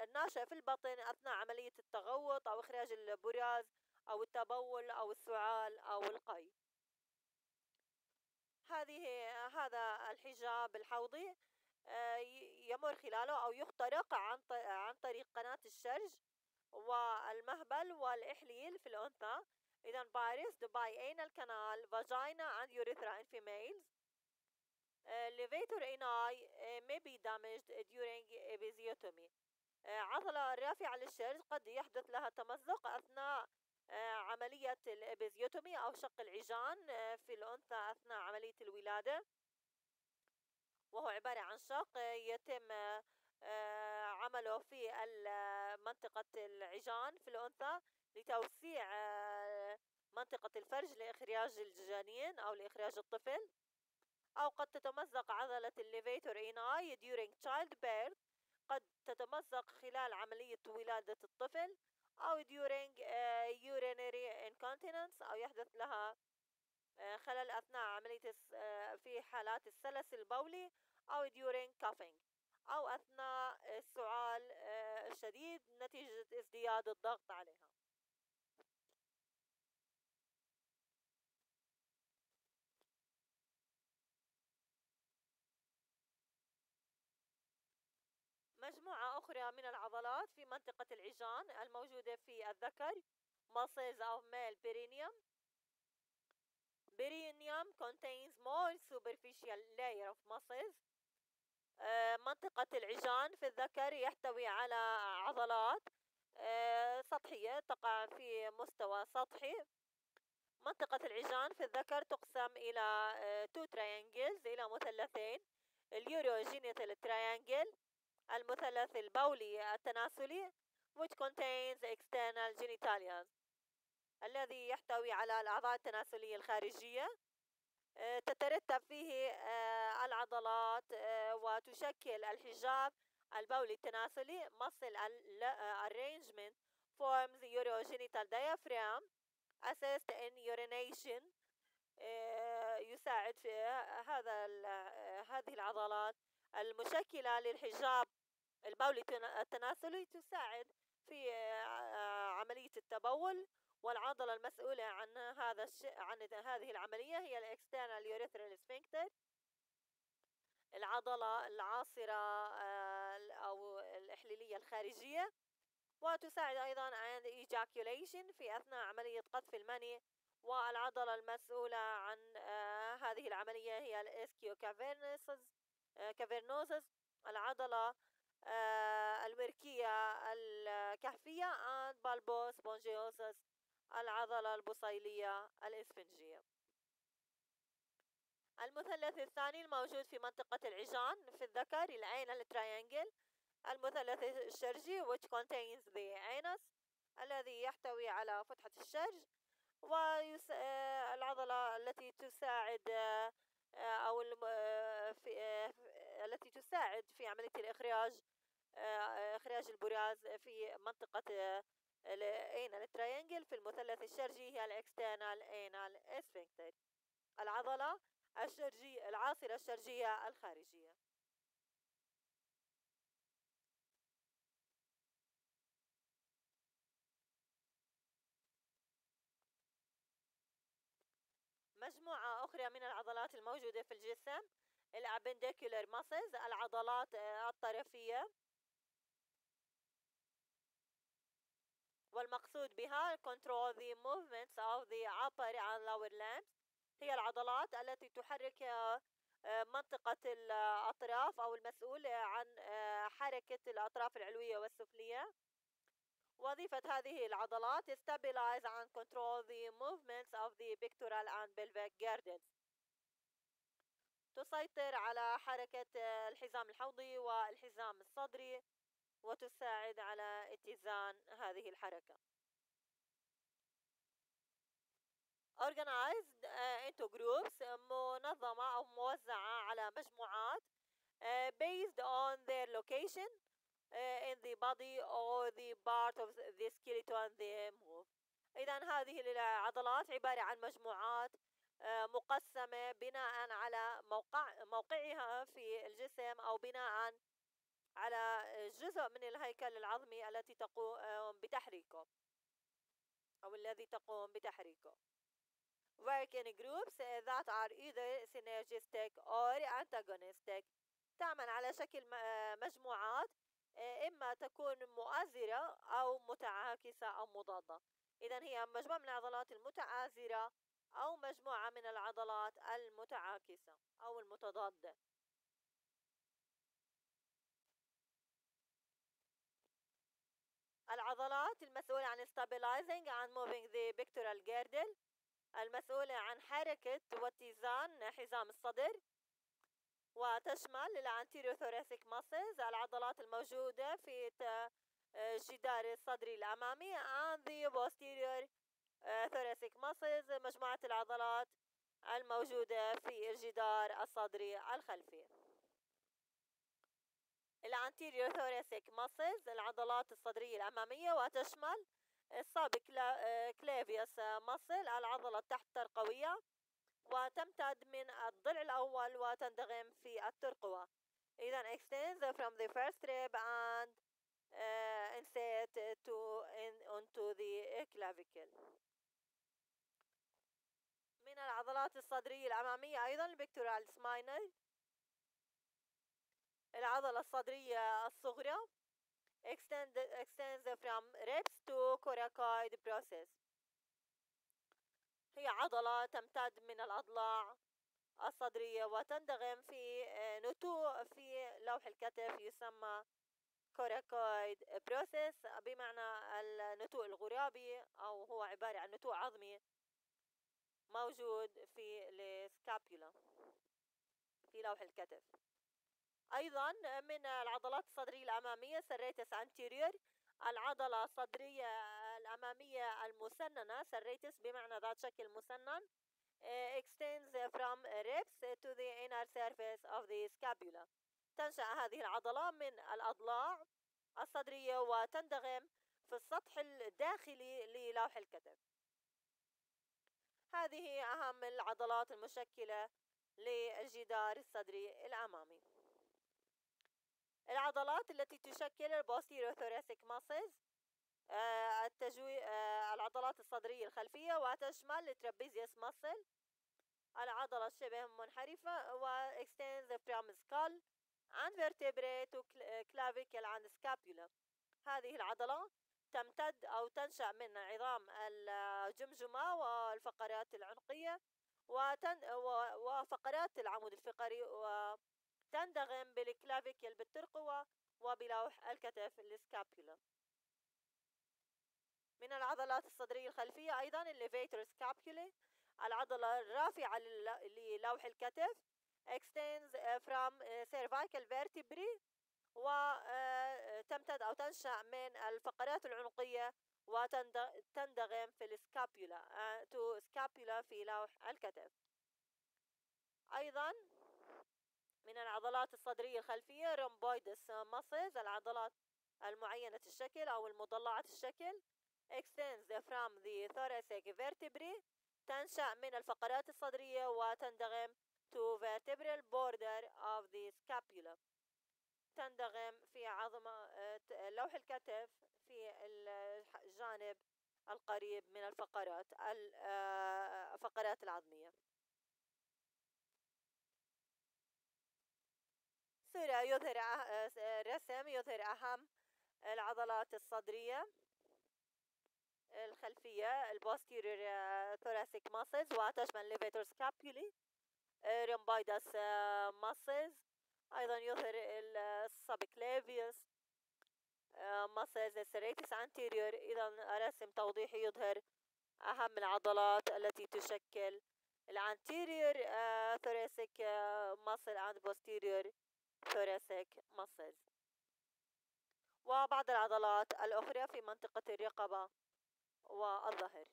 الناشئ في البطن أثناء عملية التغوط أو إخراج البراز أو التبول أو السعال أو القي. هذه هذا الحجاب الحوضي آه، يمر خلاله أو يخترق عن عن طريق قناة الشرج. والمهبل والإحليل في الأنثى. إذا بايرس by anal canal vagina and urethra in females. uh, levator ani uh, may be damaged during episiotomy. uh, عضلة رافعة للشرج قد يحدث لها تمزق أثناء آه، عملية الإبيزيوتومي أو شق العجان آه، في الأنثى أثناء عملية الولادة. وهو عبارة عن شق يتم آه، عمله في منطقة العجان في الأنثى لتوسيع منطقة الفرج لإخراج الجنين أو لإخراج الطفل. أو قد تتمزق عضلة ال levator ani during childbirth. قد تتمزق خلال عملية ولادة الطفل أو during uh, urinary incontinence أو يحدث لها خلل أثناء عملية في حالات السلس البولي أو during coughing. أو أثناء السعال الشديد نتيجة ازدياد الضغط عليها. مجموعة أخرى من العضلات في منطقة العجان الموجودة في الذكر muscles of male perineum. Perineum contains more superficial layer of muscles آه، منطقة العجان في الذكر يحتوي على عضلات آه، سطحية تقع في مستوى سطحي. منطقة العجان في الذكر تقسم إلى two آه، triangles إلى مثلثين ال urogenital triangle المثلث البولي التناسلي which contains external genitalia الذي يحتوي على الأعضاء التناسلية الخارجية. آه، تترتب فيه آه، العضلات آه، وتشكل الحجاب البولي التناسلي muscle arrangement forms urogenital diaphragm assist in urination. يساعد في هذا هذه العضلات المشكلة للحجاب البولي التناسلي تساعد في آه، عملية التبول والعضلة المسؤولة عن هذا الشيء عن هذه العملية هي ال external urethral sphincter العضلة العاصرة آه، أو الإحليلية الخارجية. وتساعد أيضا عن ejaculation في أثناء عملية قذف المني. والعضلة المسؤولة عن آه، هذه العملية هي ال ischio cavernosus العضلة آه، الوركية الكهفية and bulbospongiosus العضلة البصيلية الإسفنجية. المثلث الثاني الموجود في منطقة العجان في الذكر ال anal triangle المثلث الشرجي which contains the anus الذي يحتوي على فتحة الشرج. والعضلة التي تساعد آه، أو في التي تساعد في عملية الإخراج آه، إخراج البراز في منطقة ال anal triangle في المثلث الشرجي هي ال external anal sphincter العضلة الشرجية العاصرة الشرجية الخارجية. مجموعة أخرى من العضلات الموجودة في الجسم الابنديكولار ماسلز العضلات آه، الطرفية. والمقصود بها control the movements of the upper and lower limbs. هي العضلات التي تحرك آه، منطقة الأطراف أو المسؤول عن آه، حركة الأطراف العلوية والسفلية. وظيفة هذه العضلات stabilize and control the movements of the pectoral and pelvic girdles. تسيطر على حركة الحزام الحوضي والحزام الصدري. وتساعد على اتزان هذه الحركة. Organized uh, into groups منظمة أو موزعة على مجموعات uh, based on their location uh, in the body or the part of the skeleton they move. إذا هذه العضلات عبارة عن مجموعات مقسمة بناء على موقع موقعها في الجسم أو بناء على جزء من الهيكل العظمي التي تقوم بتحريكه أو الذي تقوم بتحريكه. Work in groups that are either synergistic or antagonistic. تعمل على شكل مجموعات إما تكون مؤازرة أو متعاكسة أو مضادة. إذا هي مجموعة من العضلات المتآزرة أو مجموعة من العضلات المتعاكسة أو المتضادة. العضلات المسؤولة عن stabilizing and moving the pectoral girdle المسؤولة عن حركة واتزان حزام الصدر وتشمل ال anterior thoracic muscles العضلات الموجودة في الجدار الصدري الأمامي and the posterior thoracic muscles مجموعة العضلات الموجودة في الجدار الصدري الخلفي. ال anterior thoracic muscles العضلات الصدرية الأمامية وتشمل ال subclavius muscle العضلة التحت الترقوية وتمتد من الضلع الأول وتندغم في الترقوة. إذا extends from the first rib and uh, insert to in, onto the clavicle. من العضلات الصدرية الأمامية أيضا البكتورال سماينل العضلة الصدرية الصغرى. Extend, extends from ribs to coracoid process. هي عضلة تمتد من الأضلاع الصدرية وتندغم في آه، نتوء في لوح الكتف يسمى coracoid process بمعنى النتوء الغرابي أو هو عبارة عن نتوء عظمي موجود في ال scapula في لوح الكتف. أيضا من العضلات الصدرية الأمامية serratus anterior. العضلة الصدرية الأمامية المسننة serratus بمعنى ذات شكل مسنن. extends from ribs to the inner surface of the scapula. تنشأ هذه العضلة من الأضلاع الصدرية وتندغم في السطح الداخلي للوح الكتف. هذه أهم العضلات المشكلة للجدار الصدري الأمامي. العضلات التي تشكل ال posterior thoracic muscles التجوي آه، العضلات الصدرية الخلفية وتشمل ال trapezius muscle العضلة الشبه منحرفة و extends from skull and vertebrae to clavicle and scapula. هذه العضلة تمتد أو تنشأ من عظام الجمجمة والفقرات العنقية وفقرات العمود الفقري وتندغم بال clavicle بالترقوة وبلوح الكتف ال scapula. من العضلات الصدرية الخلفية أيضا ال levator scapulae العضلة الرافعة للوح الكتف extends from cervical vertebrae وتمتد أو تنشأ من الفقرات العنقية وتندغم في ال scapula to scapula في لوح الكتف. أيضا من العضلات الصدرية الخلفية rhomboideus muscles العضلات المعينة الشكل أو المضلعة الشكل extends from the thoracic vertebrae تنشأ من الفقرات الصدرية وتندغم to vertebral border of the scapula. تندغم في عظمة لوح الكتف في الجانب القريب من الفقرات الفقرات العظمية. صورة يظهر رسم يظهر أهم العضلات الصدرية الخلفية ال posterior thoracic muscles وتشمل levator scapulae rhomboideus muscles أيضا يظهر ال subclavius muscles serratus anterior إذا رسم توضيحي يظهر أهم العضلات التي تشكل الانتيريور thoracic muscle and posterior. Thoracic muscles وبعض العضلات الأخرى في منطقة الرقبة والظهر.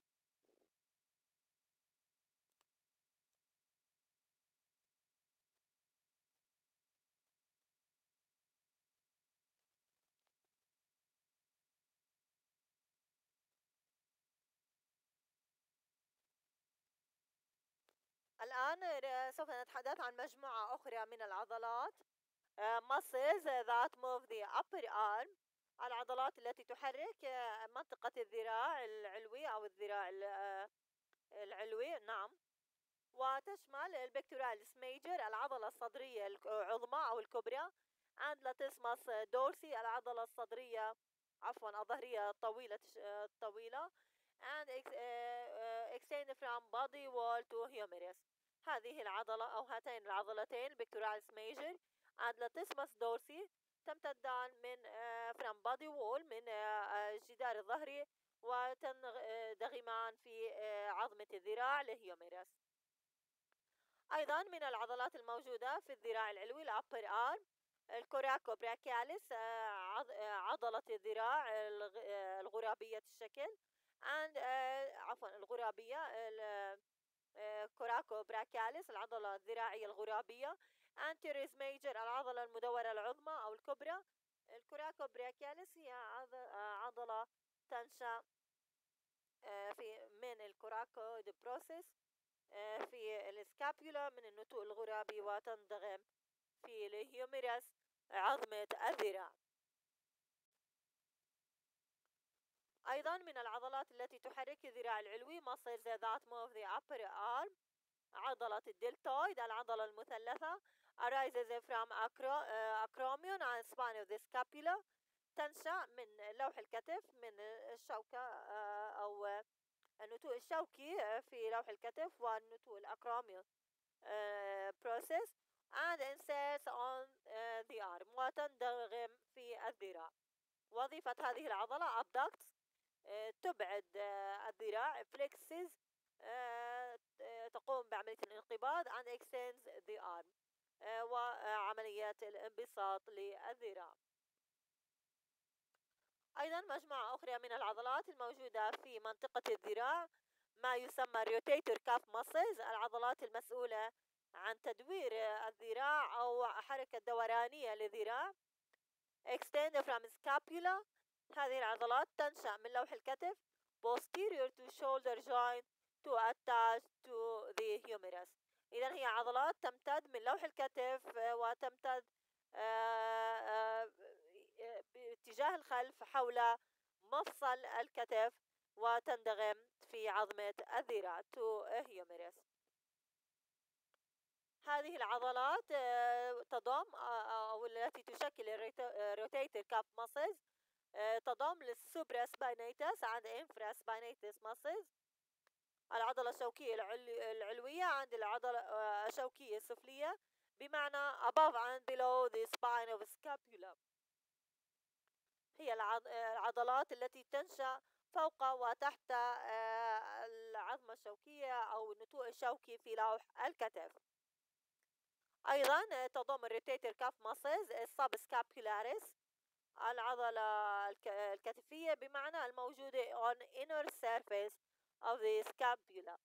الآن سوف نتحدث عن مجموعة أخرى من العضلات. Muscles that move the upper arm. العضلات التي تحرك منطقة الذراع العلوي أو الذراع العلوي نعم. وتشمل البكتوراليس ميجر العضلة الصدرية العظمى أو الكبرى. and latissimus dorsi العضلة الصدرية عفوا الظهرية الطويلة الطويلة. and extend from body wall to humerus. هذه العضلة أو هاتين العضلتين pectoralis major and latissimus dorsi تمتدان من from body wall من الجدار الظهري وتندغمان في عظمة الذراع ال humerus أيضا من العضلات الموجودة في الذراع العلوي ال upper arm ال coracobrachialis عضلة الذراع الغرابية الشكل and عفوا الغرابية coracobrachialis العضلة الذراعية الغرابية and teres major العضلة المدورة العظمى أو الكبرى. ال coraco هي عضلة تنشأ في من ال coraco process في ال scapula من النتوء الغرابي وتندغم في ال humerus عظمة الذراع أيضا من العضلات التي تحرك الذراع العلوي muscles that move the upper عضلة ال deltoid العضلة المثلثة arises from acromion and spine of the scapula تنشأ من لوح الكتف من الشوكة أو النتوء الشوكي في لوح الكتف والنتوء ال acromion process and inserts on the arm. وتندغم في الذراع. وظيفة هذه العضلة abducts تبعد الذراع flexes تقوم بعملية الانقباض and extends the arm. وعمليات الانبساط للذراع أيضا مجموعة أخرى من العضلات الموجودة في منطقة الذراع ما يسمى rotator cuff muscles العضلات المسؤولة عن تدوير الذراع أو حركة دورانية للذراع extend from scapula هذه العضلات تنشأ من لوح الكتف posterior to shoulder joint to attach to the humerus. إذا هي عضلات تمتد من لوح الكتف وتمتد باتجاه الخلف حول مفصل الكتف وتندغم في عظمة الذراع to humerus هذه العضلات تضم أو التي تشكل ال rotator cuff muscles تضم ال supraspinatus and infraspinatus muscles. العضلة الشوكية العلوية and العضلة الشوكية السفلية بمعنى above and below the spine of scapula. هي العضلات التي تنشأ فوق وتحت العظمة الشوكية أو النتوء الشوكي في لوح الكتف. أيضا تضم ال rotator cuff muscles ال subscapularis العضلة الكتفية بمعنى الموجودة on inner surface. Of the scapula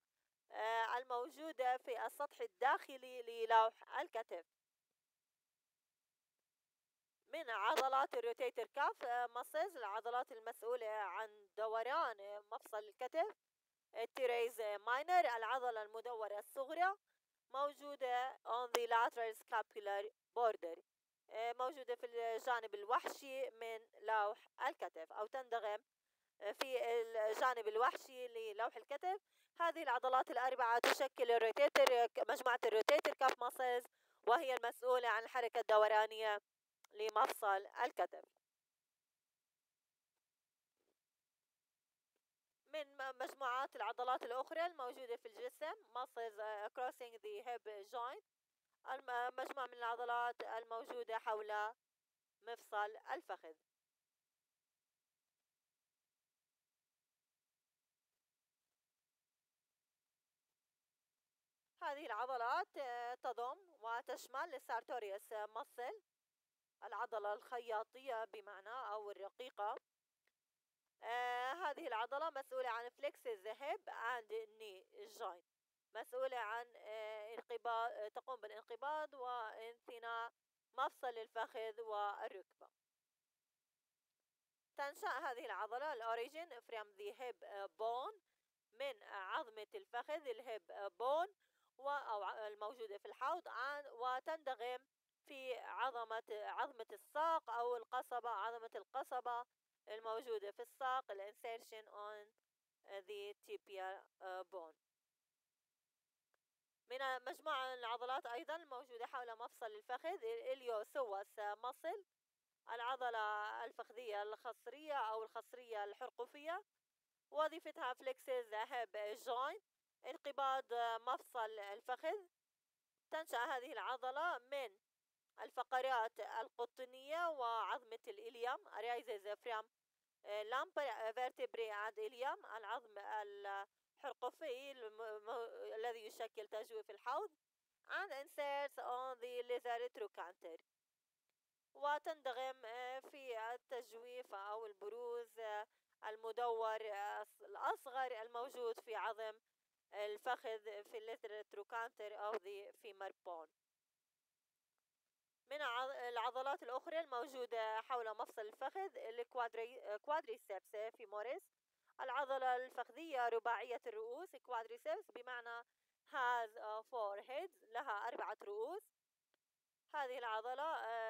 الموجودة في السطح الداخلي للوح الكتف. من عضلات ال rotator cuff muscles العضلات المسؤولة عن دوران مفصل الكتف. ال teres minor العضلة المدورة الصغرى. موجودة on the lateral scapular border آه، موجودة في الجانب الوحشي من لوح الكتف أو تندغم. في الجانب الوحشي للوح الكتف هذه العضلات الأربعة تشكل ال rotator مجموعة ال rotator cuff muscles وهي المسؤولة عن الحركة الدورانية لمفصل الكتف. من مجموعات العضلات الأخرى الموجودة في الجسم muscles uh, crossing the hip joint. مجموعة من العضلات الموجودة حول مفصل الفخذ. هذه العضلات uh, تضم وتشمل السارتوريوس مصل العضلة الخياطية بمعنى أو الرقيقة. آه هذه العضلة مسؤولة عن the hip and knee joint. مسؤولة عن آه انقباض آه تقوم بالانقباض وانثناء مفصل الفخذ والركبة. تنشأ هذه العضلة الأوريجين from the hip bone من عظمة الفخذ ال hip bone أو الموجودة في الحوض وتندغم في عظمة عظمة الساق أو القصبة عظمة القصبة الموجودة في الساق ال insertion on the tibia bone من مجموعة العضلات أيضا الموجودة حول مفصل الفخذ ال iliopsoas muscle العضلة الفخذية الخصرية أو الخصرية الحرقفية وظيفتها flexes hip joint. انقباض مفصل الفخذ تنشأ هذه العضلة من الفقرات القطنية وعظمة ال ilium arises from lumbar vertebrae and ilium العظم الحرقفي الذي يشكل تجويف الحوض and inserts on the lesser trochanter. وتندغم في التجويف أو البروز المدور الأصغر الموجود في عظم الفخذ في ال lesser trochanter of femur bone من العضلات الأخرى الموجودة حول مفصل الفخذ ال quadriceps femoris العضلة الفخذية رباعية الرؤوس quadriceps بمعنى has four heads لها أربعة رؤوس. هذه العضلة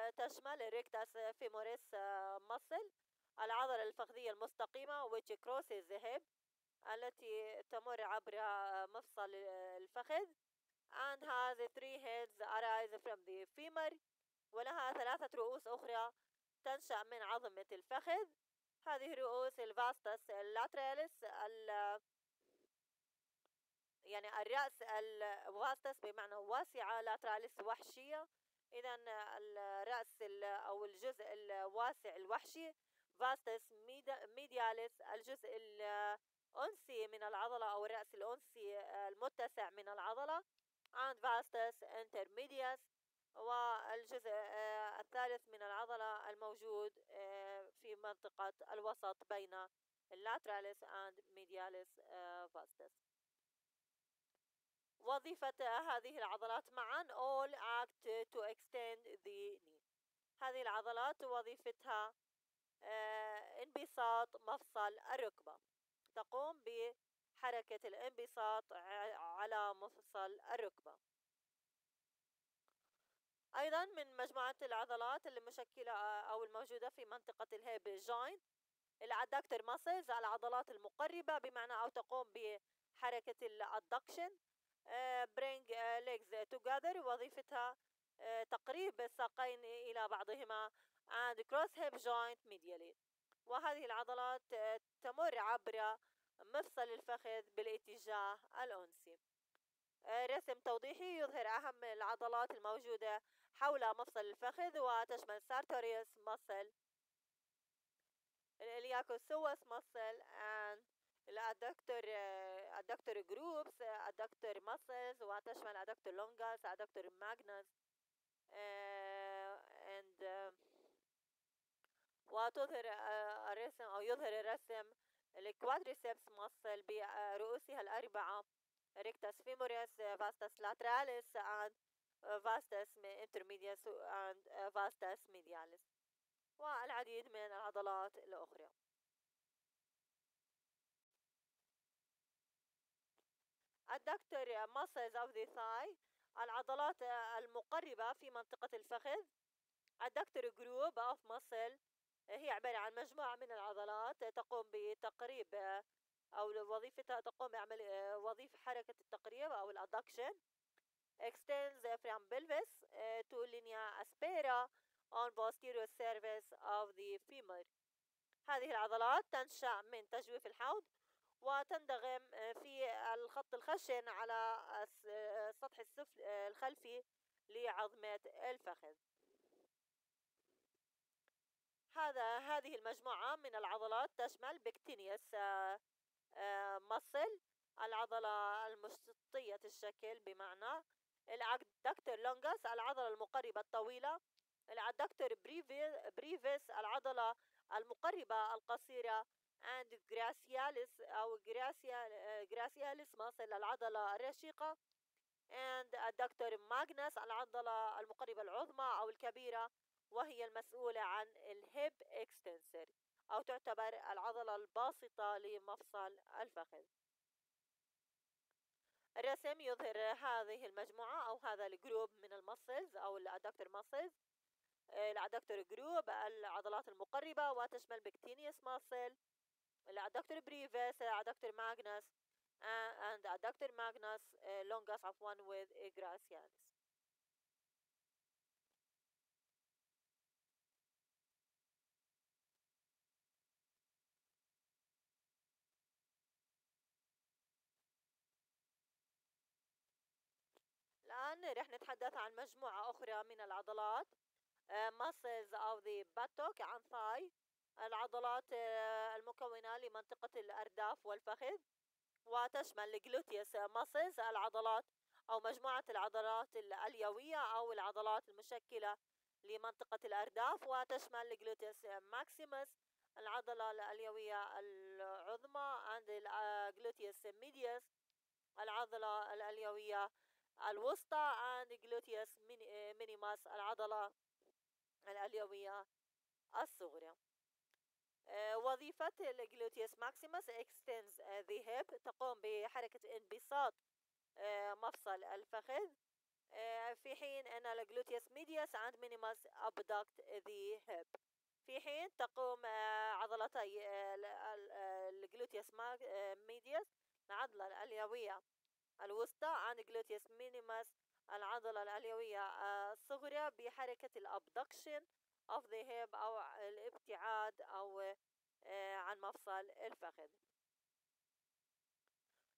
تشمل ال rectus femoris muscle العضلة الفخذية المستقيمة which crosses the hip. التي تمر عبر مفصل الفخذ. And has three heads arise from the femur. ولها ثلاثة رؤوس أخرى تنشأ من عظمة الفخذ. هذه رؤوس ال vastus ال lateralis يعني الرأس ال vastus بمعنى واسعة lateralis وحشية. إذا الرأس أو الجزء الواسع الوحشي vastus medialis الجزء الأنسي من العضلة أو الرأس الأنسي المتسع من العضلة and vastus intermedius والجزء آه، الثالث من العضلة الموجود آه، في منطقة الوسط بين اللاتراليس and medialis آه، vastus. وظيفة هذه العضلات معا all act to extend the knee. هذه العضلات وظيفتها انبساط مفصل الركبة. تقوم بحركة الانبساط على مفصل الركبة. أيضا من مجموعة العضلات اللي مشكلة أو الموجودة في منطقة ال hip joint ال adductor muscles العضلات المقربة بمعنى أو تقوم بحركة ال adduction bring legs together وظيفتها آه، تقريب الساقين إلى بعضهما and cross hip joint medially. وهذه العضلات آه، تمر عبر مفصل الفخذ بالاتجاه الأنسي. آه، رسم توضيحي يظهر أهم العضلات الموجودة حول مفصل الفخذ وتشمل سارتوريوس مصل الإلياكوسوس مصل and الأدكتور الأدكتور جروبس الأدكتور ماسلز وتشمل ال adductor longus ال adductor magnus and وتظهر الرسم أو يظهر الرسم ال quadriceps muscle برؤوسها الأربعة. rectus femoris, vastus lateralis and vastus intermedius and vastus medialis. والعديد من العضلات الأخرى. adductor muscles of the thigh العضلات المقربة في منطقة الفخذ. ال adductor group of muscle هي عبارة عن مجموعة من العضلات تقوم بتقريب أو وظيفتها تقوم بعمل وظيفة حركة التقريب أو الأدكشن extends from pelvis to linea aspera on posterior surface of the femur. هذه العضلات تنشأ من تجويف الحوض وتندغم في الخط الخشن على السطح الخلفي لعظمة الفخذ. هذا هذه المجموعة من العضلات تشمل pectineus muscle العضلة المشطية الشكل بمعنى ال adductor longus العضلة المقربة الطويلة ال adductor brevis العضلة المقربة القصيرة and gracilis أو gracilis muscle العضلة الرشيقة and adductor magnus العضلة المقربة العظمى أو الكبيرة. وهي المسؤولة عن ال hip extensor أو تعتبر العضلة الباسطة لمفصل الفخذ. الرسم يظهر هذه المجموعة أو هذا الجروب من المسلز أو الأدكتور مسلز الأدكتور جروب العضلات المقربة وتشمل pectineus muscle ال adductor brevis ال adductor magnus and adductor magnus uh, longus one with gracialis الآن رح نتحدث عن مجموعة أخرى من العضلات. muscles of the buttock عن thigh العضلات المكونة لمنطقة الأرداف والفخذ. وتشمل ال gluteus muscles العضلات أو مجموعة العضلات الأليوية أو العضلات المشكلة لمنطقة الأرداف. وتشمل ال gluteus maximus العضلة الأليوية العظمى and ال gluteus medius العضلة الأليوية الوسطى and gluteus minimus العضلة الأليوية الصغرى. وظيفة ال gluteus maximus extends the hip تقوم بحركة انبساط مفصل الفخذ. في حين أن ال gluteus medius and minimus abduct the hip. في حين تقوم عضلتي ال gluteus medius العضلة الأليوية الوسطى and gluteus minimus العضلة الأليوية الصغرى بحركة ال abduction of the hip أو الابتعاد أو آه، عن مفصل الفخذ.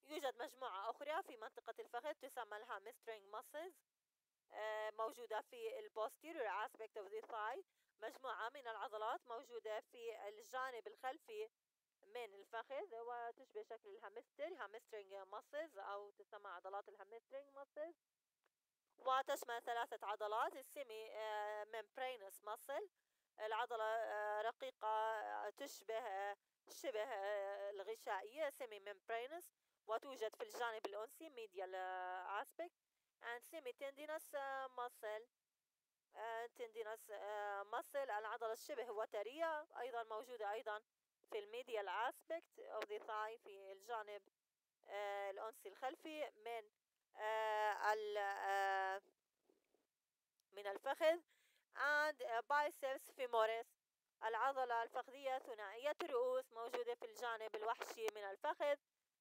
يوجد مجموعة أخرى في منطقة الفخذ تسمى ال hamstring muscles آه، موجودة في ال posterior aspect of the thigh. مجموعة من العضلات موجودة في الجانب الخلفي من الفخذ وتشبه شكل ال hamster hamstring muscles أو تسمى عضلات ال hamstring muscles وتشمل ثلاثة عضلات ال semimembranosus muscle العضلة آه، رقيقة آه، تشبه آه، شبه الغشائية semimembranosus وتوجد في الجانب الأنسي medial aspect. And semitendinosus muscle. tendinosus muscle. العضلة الشبه وترية أيضا موجودة أيضا في ال medial aspect of the thigh في الجانب آه الأنسي الخلفي من آه آه من الفخذ and biceps femoris العضلة الفخذية ثنائية الرؤوس موجودة في الجانب الوحشي من الفخذ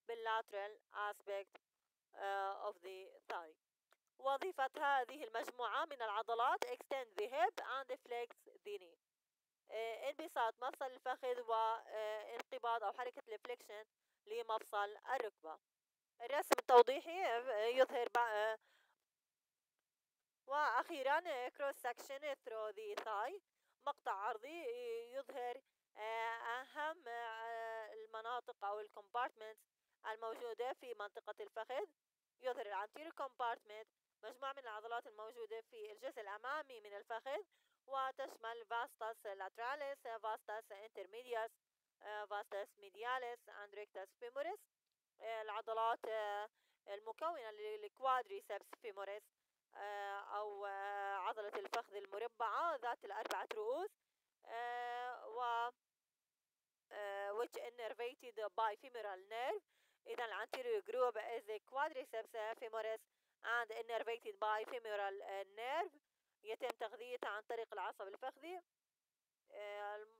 بال lateral aspect of the thigh. وظيفة هذه المجموعة من العضلات extend the hip and flex the knee. انبساط مفصل الفخذ وانقباض أو حركة ال flexion لمفصل الركبة. الرسم التوضيحي آه، يظهر آه، وأخيرا cross section through the thigh مقطع عرضي يظهر أهم المناطق أو ال compartments الموجودة في منطقة الفخذ. يظهر ال anterior compartment مجموعة من العضلات الموجودة في الجزء الأمامي من الفخذ. وتشمل lateralis, vastus intermedius, vastus medialis and rectus femoris العضلات المكونة للكوادريسبس فيموريس أو عضلة الفخذ المربعة ذات الأربعة رؤوس و which innervated by femoral nerve إذا الانتيريور group is quadriceps femoris and innervated by femoral nerve يتم تغذيتها عن طريق العصب الفخذي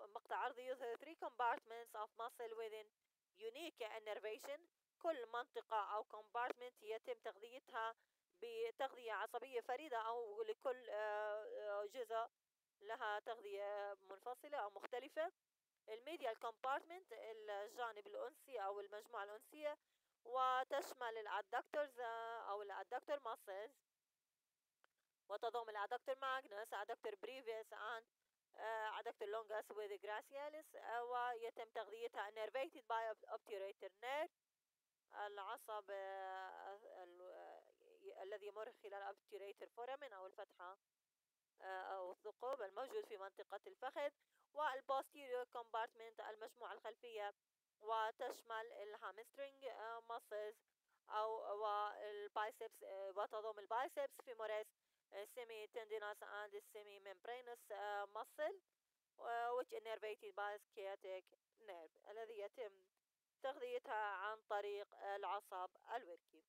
المقطع عرضي يظهر three compartments of muscle with unique innervation. كل منطقة أو compartment يتم تغذيتها بتغذية عصبية فريدة أو لكل آه، جزء لها تغذية منفصلة أو مختلفة. ال medial compartment الجانب الأنسي أو المجموعة الأنسية وتشمل ال adductors آه، أو ال adductor muscles وتضم الأدكتور ماجنس أدكتور بريفيس عن أدكتور لونجاس with gracialis آه، ويتم تغذيتها innervated by obturator nerve. العصب الذي يمر خلال obturator foramen أو الفتحة أو الثقوب الموجود في منطقة الفخذ. وال posterior compartment المجموعة الخلفية وتشمل ال hamstring muscles أو وال biceps وتضم ال biceps femoris semitendinosus and semimembranosus muscle which innervated by sciatic nerve الذي يتم تغذيتها عن طريق العصب الوركي